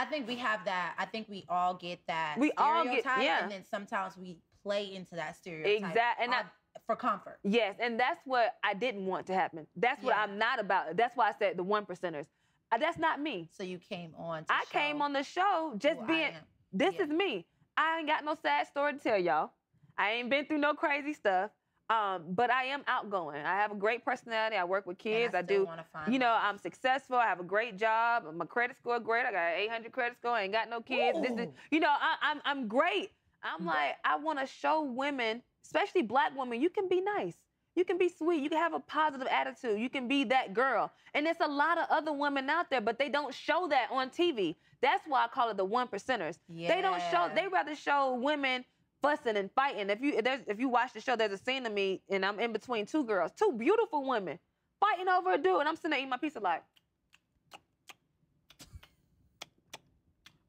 I think we have that. I think we all get that. We all get- stereotype, yeah. And then sometimes we play into that stereotype. Exact- and I- for comfort. Yes, and that's what I didn't want to happen. That's what Yeah. I'm not about. That's why I said the one percenters. Uh, that's not me. So you came on. To I came on the show just being. This Yeah. is me. I ain't got no sad story to tell y'all. I ain't been through no crazy stuff. Um, but I am outgoing. I have a great personality. I work with kids. I, still do. You know. I'm successful. I have a great job. My credit score great. I got an 800 credit score. I ain't got no kids. This is, you know, I, I'm I'm great. I'm like, I want to show women, especially black women, you can be nice. You can be sweet. You can have a positive attitude. You can be that girl. And there's a lot of other women out there, but they don't show that on TV. That's why I call it the one percenters. They don't show. They rather show women fussing and fighting. If you if there's if you watch the show, there's a scene of me and I'm in between two girls, two beautiful women, fighting over a dude, and I'm sitting there eating my pizza like.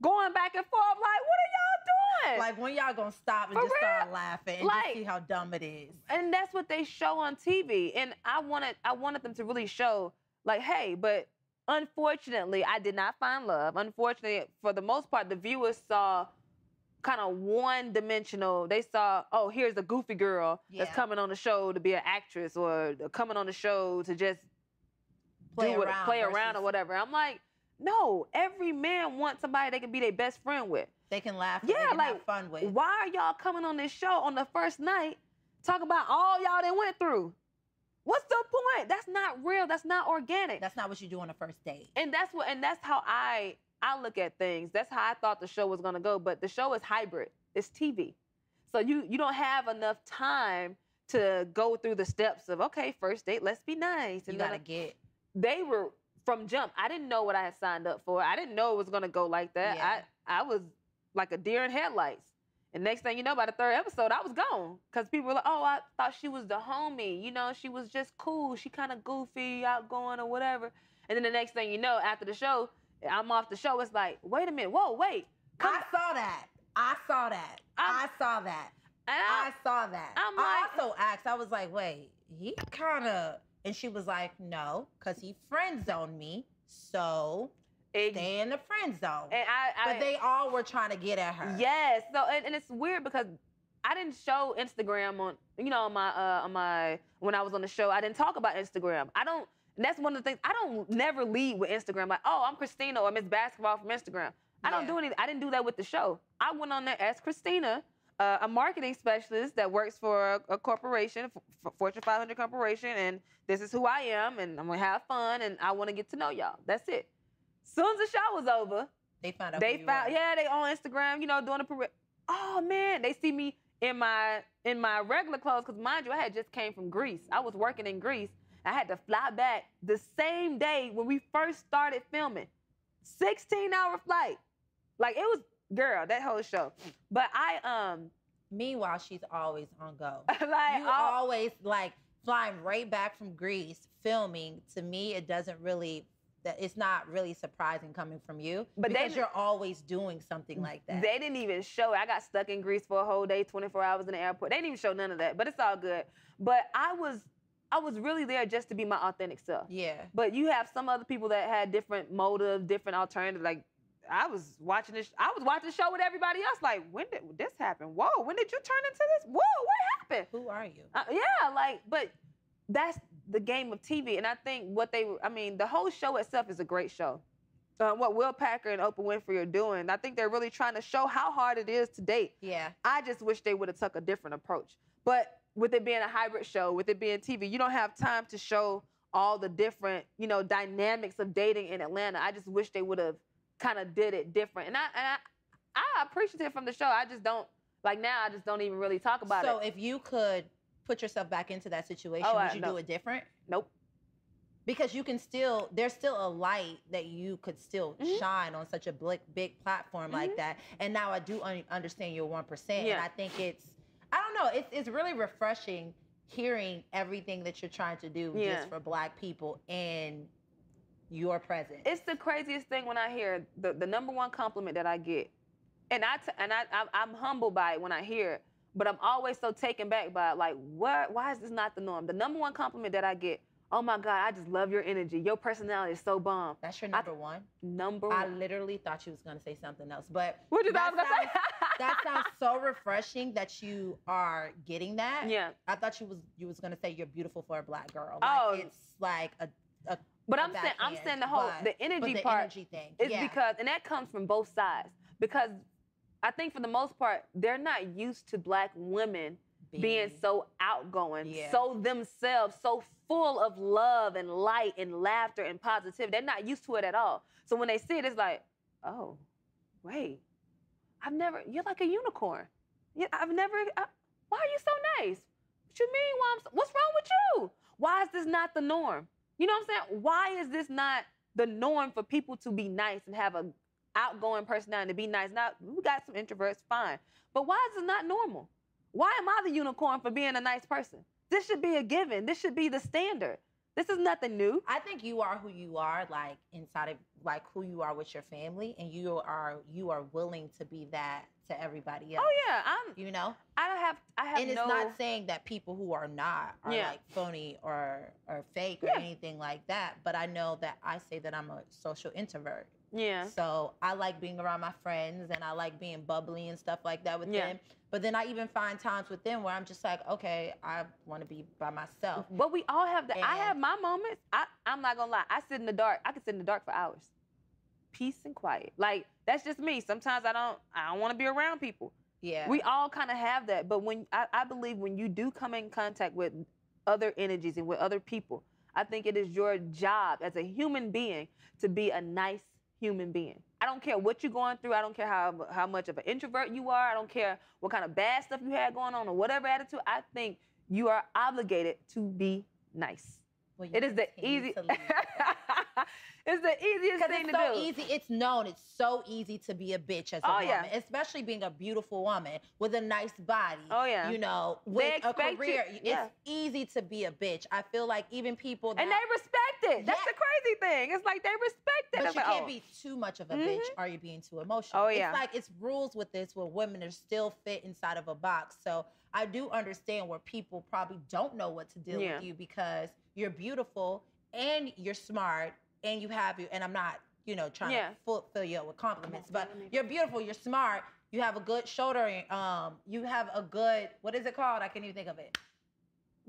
Going back and forth, like, what are y'all doing? Like when y'all gonna stop and For just start laughing and Like- just see how dumb it is. and that's what they show on TV. And I wanted I wanted them to really show like, hey, but unfortunately, I did not find love. Unfortunately, for the most part, the viewers saw kind of one dimensional. They saw, oh, here's a goofy girl that's coming on the show to be an actress or coming on the show to just Play do around play around or whatever. I'm like, no, every man wants somebody they can be their best friend with. They can laugh. Yeah, Yeah, they can like have fun with. why are y'all coming on this show on the first night talk about all y'all that went through? What's the point? That's not real. That's not organic. That's not what you do on the first date. and that's what and that's how I I look at things. That's how I thought the show was gonna go. But the show is hybrid. It's TV. So you you don't have enough time to go through the steps of okay, first date, let's be nice. You then gotta get. they were from jump. I didn't know what I had signed up for. I didn't know it was gonna go like that. Yeah. I I was like a deer in headlights. And next thing you know, by the third episode, I was gone because people were like, "Oh, I thought she was the homie. You know, she was just cool. She kind of goofy, outgoing, or whatever." And then the next thing you know, after the show, I'm off the show. It's like, wait a minute, whoa, wait, come. I saw that. I saw that. I'm- I saw that. I I, saw that. I'm I like- also asked. I was like, wait, he kind of. And she was like, no, because he friend zoned me. So ex- stay in the friend zone. and I, I but they all were trying to get at her. Yes. So and, and it's weird because I didn't show Instagram on you know on my uh on my when I was on the show. I didn't talk about Instagram. I don't. And that's one of the things I don't never lead with Instagram. Like, oh, I'm Christina or Miss Basketball from Instagram. I don't Yeah. do anything. I didn't do that with the show. I went on there as Christina, uh, a marketing specialist that works for a, a corporation, f- Fortune 500 corporation, and this is who I am, and I'm gonna have fun, and I want to get to know y'all. That's it. Soon as the show was over, They found out. they found yeah they on instagram you know doing a parade oh man they see me in my in my regular clothes because mind you i had just came from greece i was working in greece i had to fly back the same day when we first started filming 16 hour flight like it was girl that whole show but i um Meanwhile, she's always on go. (laughs) like you all- always like flying right back from Greece, filming. To me, it doesn't really. That it's not really surprising coming from you, But they- because you're always doing something like that. They didn't even show it. I got stuck in Greece for a whole day, 24 hours in the airport. They didn't even show none of that, but it's all good. But I was I was really there just to be my authentic self. yeah, But you have some other people that had different motives, different alternatives. Like I was watching this, I was watching the show with everybody else. Like when did this happen? Whoa, when did you turn into this? Whoa, what happened? who are you? Uh, yeah, like, but that's the game of TV. And I think what they, I mean, the whole show itself is a great show. Uh, what Will Packer and Oprah Winfrey are doing, I think they're really trying to show how hard it is to date. Yeah, I just wish they would have took a different approach. But with it being a hybrid show, with it being TV, you don't have time to show all the different, you know, dynamics of dating in Atlanta. I just wish they would have kind of did it different. And I and I, I appreciate it from the show. I just don't like now. I just don't even really talk about so it. So if you could put yourself back into that situation, Oh, I- would you no. do it different? Nope. Because you can still, there's still a light that you could still Mhm. shine on such a big, big platform like Mhm. that. And now I do un- understand your one percent, Yeah. and I think it's, I know, it's it's really refreshing hearing everything that you're trying to do Yeah. just for Black people and your presence. It's the craziest thing when I hear the, the number one compliment that I get, and I t- and I I'm, I'm humbled by it when I hear it, but I'm always so taken back by it. Like, what? Why is this not the norm? The number one compliment that I get: oh my God, I just love your energy. Your personality is so bomb. That's your I- number one. Number I one. literally thought you was gonna say something else, but What you that I was gonna sounds- say? (laughs) that sounds so refreshing that you are getting that. Yeah. I thought you was you was gonna say you're beautiful for a black girl. Like, Oh. it's like a, a But a I'm saying I'm saying the whole but- the but energy the part energy thing. is yeah. because and that comes from both sides. Because I think for the most part, they're not used to black women being so outgoing, Yeah. so themselves, so full of love and light and laughter and positivity. They're not used to it at all. So when they see it, it's like, oh, wait, I've never. You're like a unicorn. Yeah, I've never. I, why are you so nice? What you mean? Why I'm, so- what's wrong with you? Why is this not the norm? You know what I'm saying? Why is this not the norm for people to be nice and have a outgoing personality to be nice? Now we got some introverts, fine, but why is it not normal? Why am I the unicorn for being a nice person? This should be a given. This should be the standard. This is nothing new. I think you are who you are, like inside of like who you are with your family, and you are you are willing to be that to everybody oh, else. Oh yeah, I'm. You know, I don't have. I have and it's no. not saying that people who are not are Yeah. like phony or or fake or Yeah. anything like that. But I know that I say that I'm a social introvert. Yeah. So I like being around my friends and I like being bubbly and stuff like that with Yeah. them. But then I even find times with them where I'm just like, okay, I want to be by myself. But we all have that. I have my moments. I, I'm not gonna lie. I sit in the dark. I can sit in the dark for hours. Peace and quiet. Like that's just me. Sometimes I don't. I don't want to be around people. Yeah. We all kind of have that. But when I, I believe when you do come in contact with other energies and with other people, I think it is your job as a human being to be a nice human being. I don't care what you're going through. I don't care how how much of an introvert you are. I don't care what kind of bad stuff you had going on or whatever attitude. I think you are obligated to be nice. Well, It is the easy. (laughs) it's the easiest thing it's to so do. easy. It's known. It's so easy to be a bitch as a Oh, woman, yeah. especially being a beautiful woman with a nice body. Oh, yeah. You know, with a you- career. yeah. It's easy to be a bitch. I feel like even people that And they respect it. That's Yeah. the crazy thing. It's like they respect it. But It's you like, can't oh. be too much of a bitch Mhm. or you're being too emotional. Oh, yeah. It's like it's rules with this where women are still fit inside of a box. So I do understand where people probably don't know what to deal Yeah. with you because you're beautiful and you're smart and you have you and I'm not, you know, trying Yeah. to fulfill you with compliments, but you're beautiful, you're smart, you have a good shoulder, um, you have a good what is it called? I can't even think of it.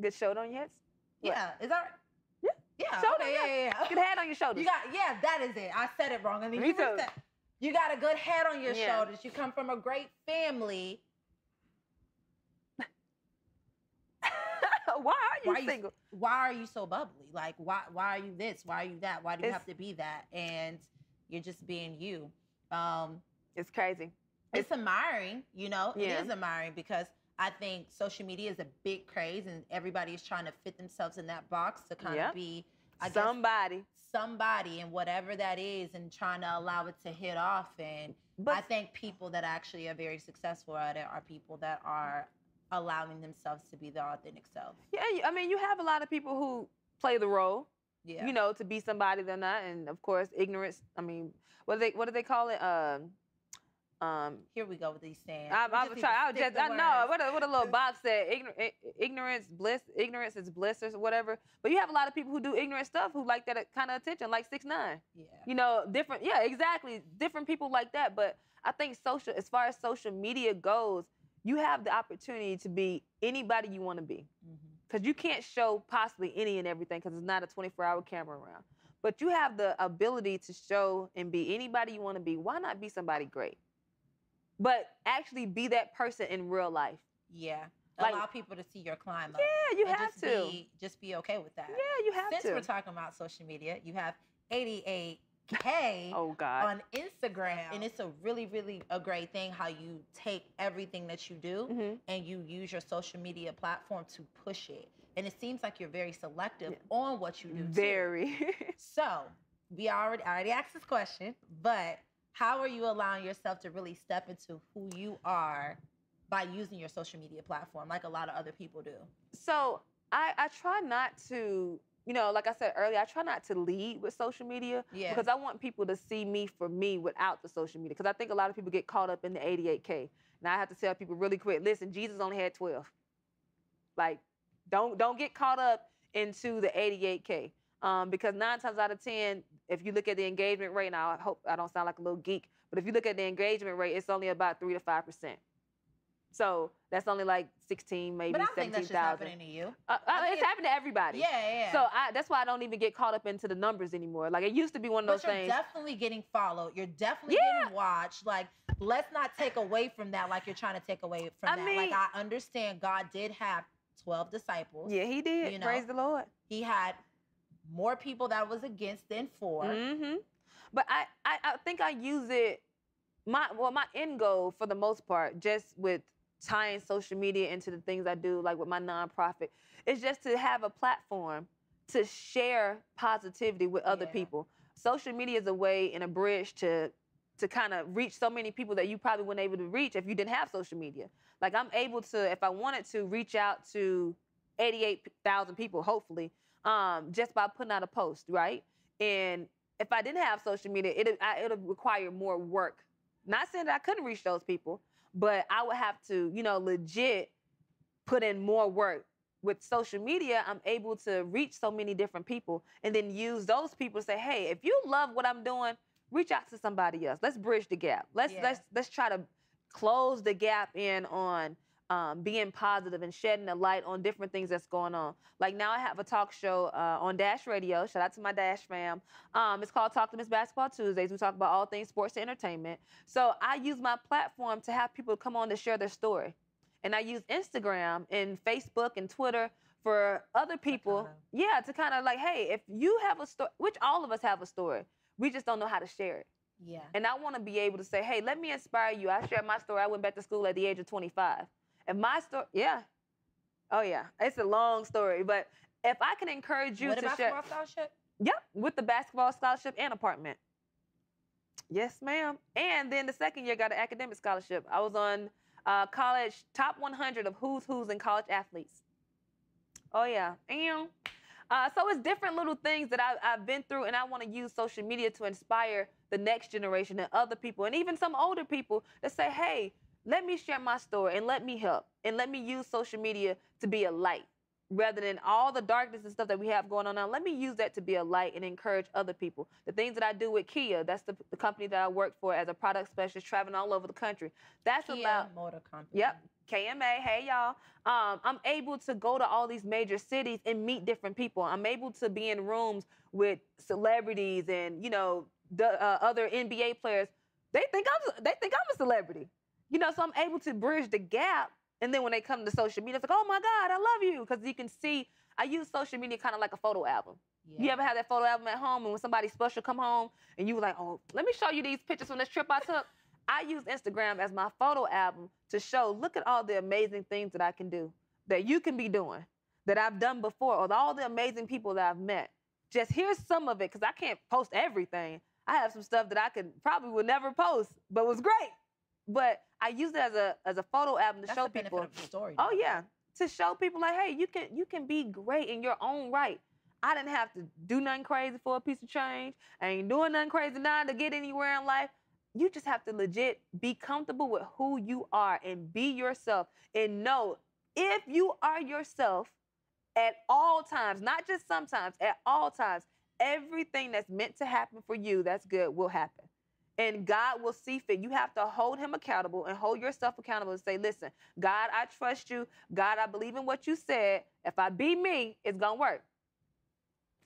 Good shoulder on your head. Yeah, is that right? Yeah. Yeah. Shoulder, okay, yeah, yeah, yeah. Good head on your shoulders. You got yeah, that is it. I said it wrong. And then Me you, too. were sa- you got a good head on your Yeah. shoulders. You come from a great family. Why are you Why are you single? why are you so bubbly? Like why why are you this? Why are you that? Why do you It's- have to be that? And you're just being you. Um, It's crazy. it's admiring, you know. Yeah. It is admiring because I think social media is a big craze and everybody is trying to fit themselves in that box to kind Yep. of be I guess Somebody. somebody and whatever that is and trying to allow it to hit off and But I think people that actually are very successful at it are people that are allowing themselves to be their authentic self. yeah, I mean, you have a lot of people who play the role, Yeah. you know, to be somebody they're not, and of course, ignorance. I mean, what do they what do they call it? Um, um, Here we go with these sayings. I, I just was need trying. to I was stick just. I know what a, what a little box said. Ignor- ignorance, bliss. Ignorance is bliss, or whatever. But you have a lot of people who do ignorant stuff who like that kind of attention, like six nine. Yeah. You know, different. Yeah, exactly. Different people like that. But I think social, as far as social media goes, you have the opportunity to be anybody you want to be. Mm-hmm. Because you can't show possibly any and everything because it's not a 24 hour camera around. But you have the ability to show and be anybody you want to be. Why not be somebody great? But actually be that person in real life. Yeah. Like- Allow people to see your climb up. Yeah, you have just to. Be, just be okay with that. yeah, you have Since to. we're talking about social media, you have 88K oh God. on Instagram. And it's a really, really a great thing how you take everything that you do Mhm. and you use your social media platform to push it. And it seems like you're very selective Yeah. on what you do. too. Very. (laughs) So we already I already asked this question, but how are you allowing yourself to really step into who you are by using your social media platform like a lot of other people do? so I, I try not to, you know, like I said earlier, I try not to lead with social media Yeah. because I want people to see me for me without the social media. Because I think a lot of people get caught up in the 88K. Now I have to tell people really quick, listen, Jesus only had 12. Like, don't don't get caught up into the 88K. Um, because nine times out of 10, if you look at the engagement rate, now I hope I don't sound like a little geek, but if you look at the engagement rate, it's only about three to 5%. So that's only like 16, maybe But I think that's just 17,000. happening to you. Uh, I uh, think it's happened to everybody. Yeah, yeah. So I, that's why I don't even get caught up into the numbers anymore. Like it used to be one of those but you're things. definitely getting followed. You're definitely Yeah. getting watched. Like, let's not take away from that. Like you're trying to take away from I that. mean- like I understand God did have twelve disciples. yeah, he did. You know? Praise the Lord. He had more people that was against than 4 hmm But I, I, I think I use it. My well, my end goal for the most part, just with tying social media into the things I do, like with my nonprofit, is just to have a platform to share positivity with other Yeah. people. Social media is a way and a bridge to to kind of reach so many people that you probably wouldn't able to reach if you didn't have social media. Like I'm able to, if I wanted to, reach out to 88,000 people, hopefully, um, just by putting out a post, right? And if I didn't have social media, it it would require more work. Not saying that I couldn't reach those people, but I would have to, you know, legit put in more work. With social media, I'm able to reach so many different people and then use those people to say, hey, if you love what I'm doing, reach out to somebody else. Let's bridge the gap. Let's Yeah. let's let's try to close the gap in on um, being positive and shedding a light on different things that's going on. Like now, I have a talk show uh, on Dash Radio. Shout out to my Dash fam. Um, it's called Talk to Miss Basketball Tuesdays. We talk about all things sports and entertainment. So I use my platform to have people come on to share their story, and I use Instagram and Facebook and Twitter for other people. kinda- Yeah, to kind of like, hey, if you have a story, which all of us have a story, we just don't know how to share it. Yeah. And I want to be able to say, hey, let me inspire you. I shared my story. I went back to school at the age of 25. And my story, yeah. Oh, yeah. It's a long story. But if I can encourage you What to share. basketball scholarship? Yep, with the basketball scholarship and apartment. Yes, ma'am. And then the second year got an academic scholarship. I was on uh, college top 100 of who's who's in college athletes. Oh yeah, and uh, so it's different little things that I, I've been through, and I want to use social media to inspire the next generation and other people, and even some older people that say, "Hey, let me share my story and let me help, and let me use social media to be a light." rather than all the darkness and stuff that we have going on now, let me use that to be a light and encourage other people. The things that I do with Kia, that's the, the company that I work for as a product specialist, traveling all over the country. That's Kia about Motor Company. Yep, KMA. Hey y'all. Um, I'm able to go to all these major cities and meet different people. I'm able to be in rooms with celebrities and you know the uh, other NBA players. They think I'm they think I'm a celebrity. You know, so I'm able to bridge the gap. And then when they come to social media, it's like, oh my God, I love you. Because you can see, I use social media kind of like a photo album. Yeah. You ever have that photo album at home and when somebody special come home and you were like, oh, let me show you these pictures from this trip I took? I use Instagram as my photo album to show, look at all the amazing things that I can do, that you can be doing, that I've done before, or all the amazing people that I've met. Just here's some of it, because I can't post everything. I have some stuff that I could probably would never post, but was great. But I use it as a as a photo album to That's show people. story. Oh yeah, to show people like, hey, you can you can be great in your own right. I didn't have to do nothing crazy for a piece of change. I ain't doing nothing crazy now to get anywhere in life. You just have to legit be comfortable with who you are and be yourself and know if you are yourself at all times, not just sometimes, at all times, everything that's meant to happen for you that's good will happen. And God will see fit. You have to hold him accountable and hold yourself accountable and say, listen, God, I trust you. God, I believe in what you said. If I be me, it's going to work.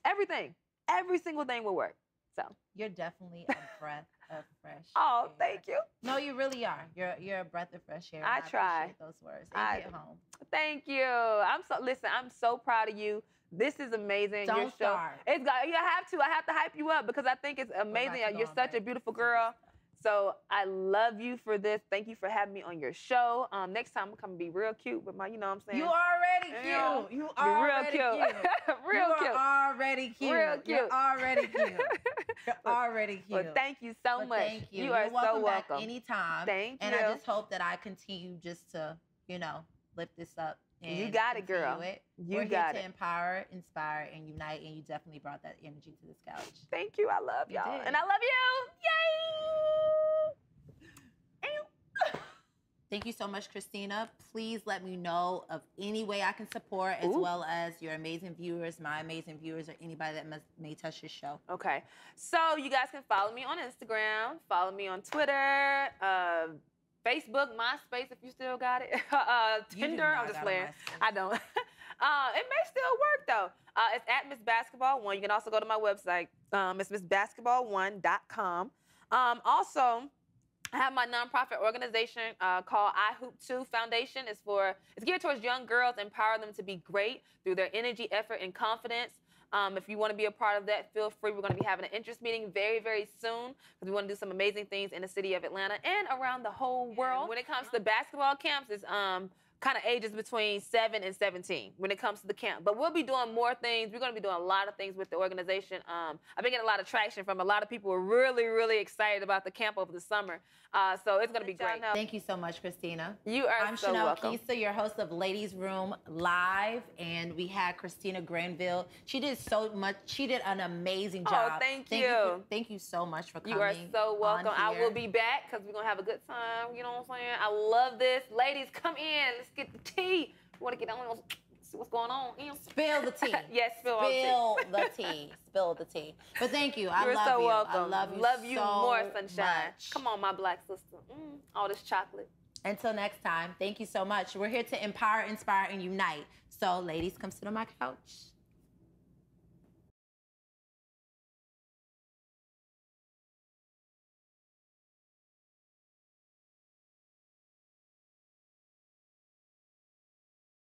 Everything, every single thing will work. So, You're definitely a breath of fresh oh, air. thank you. No, you really are. You're you're a breath of fresh air. I and try. those words. And I- get home. Thank you. I'm so, listen, I'm so proud of you. This is amazing. Your Don't show. start. It's got, you have to. I have to hype you up because I think it's amazing. You're such a beautiful girl. So I love you for this. Thank you for having me on your show. Um, next time I'm gonna be real cute with my, you know what I'm saying? You already cute. You already real cute. cute. (laughs) real you cute. are already cute. Real cute. You're already cute. You're (laughs) already cute. Well, thank you so But much. Thank you. are You're welcome so back welcome. anytime. Thank and you. I just hope that I continue just to, you know, lift this up. And You got it, girl. It. You We're got here it. to empower, inspire, and unite. And you definitely brought that energy to this couch. Thank you. I love You y'all. did. And I love you. Yay! Thank you so much, Christina. Please let me know of any way I can support, as Ooh. well as your amazing viewers, my amazing viewers, or anybody that must, may touch this show. Okay. So you guys can follow me on Instagram, follow me on Twitter, uh, Facebook, MySpace if you still got it, (laughs) uh, Tinder. I'm just playing. I don't. (laughs) uh, it may still work though. Uh, it's at Miss Basketball One. You can also go to my website. Um, it's MissBasketball1.com. Um, also. I have my nonprofit organization uh, called I Hoop 2 Foundation. It's for it's geared towards young girls, empower them to be great through their energy, effort, and confidence. Um, if you want to be a part of that, feel free. We're going to be having an interest meeting very, very soon because we want to do some amazing things in the city of Atlanta and around the whole world. When it comes to basketball camps, it's um, kind of ages between 7 and 17 when it comes to the camp. But we'll be doing more things. We're going to be doing a lot of things with the organization. Um, I've been getting a lot of traction from a lot of people who are really, really excited about the camp over the summer. Uh, so it's going to be great. Thank you so much, Christina. You are I'm so Chanel welcome. Kissa, your host of Ladies Room Live, and we had Christina Granville. She did so much. She did an amazing job. Oh, job. thank for- you. thank you so much for coming. You are so welcome. I will be back because we're gonna have a good time. You know what I'm saying? I love this. Ladies, come in. Let's get the tea. We want to get on. See what's going on. You know? Spill the tea. (laughs) Yes, spill all the tea. Spill the tea. Spill the tea. But thank you. I You're love so you. welcome. I love you. Love you so more, sunshine. much. Come on, my black sister. Mm, all this chocolate. Until next time, thank you so much. We're here to empower, inspire, and unite. So, ladies, come sit on my couch.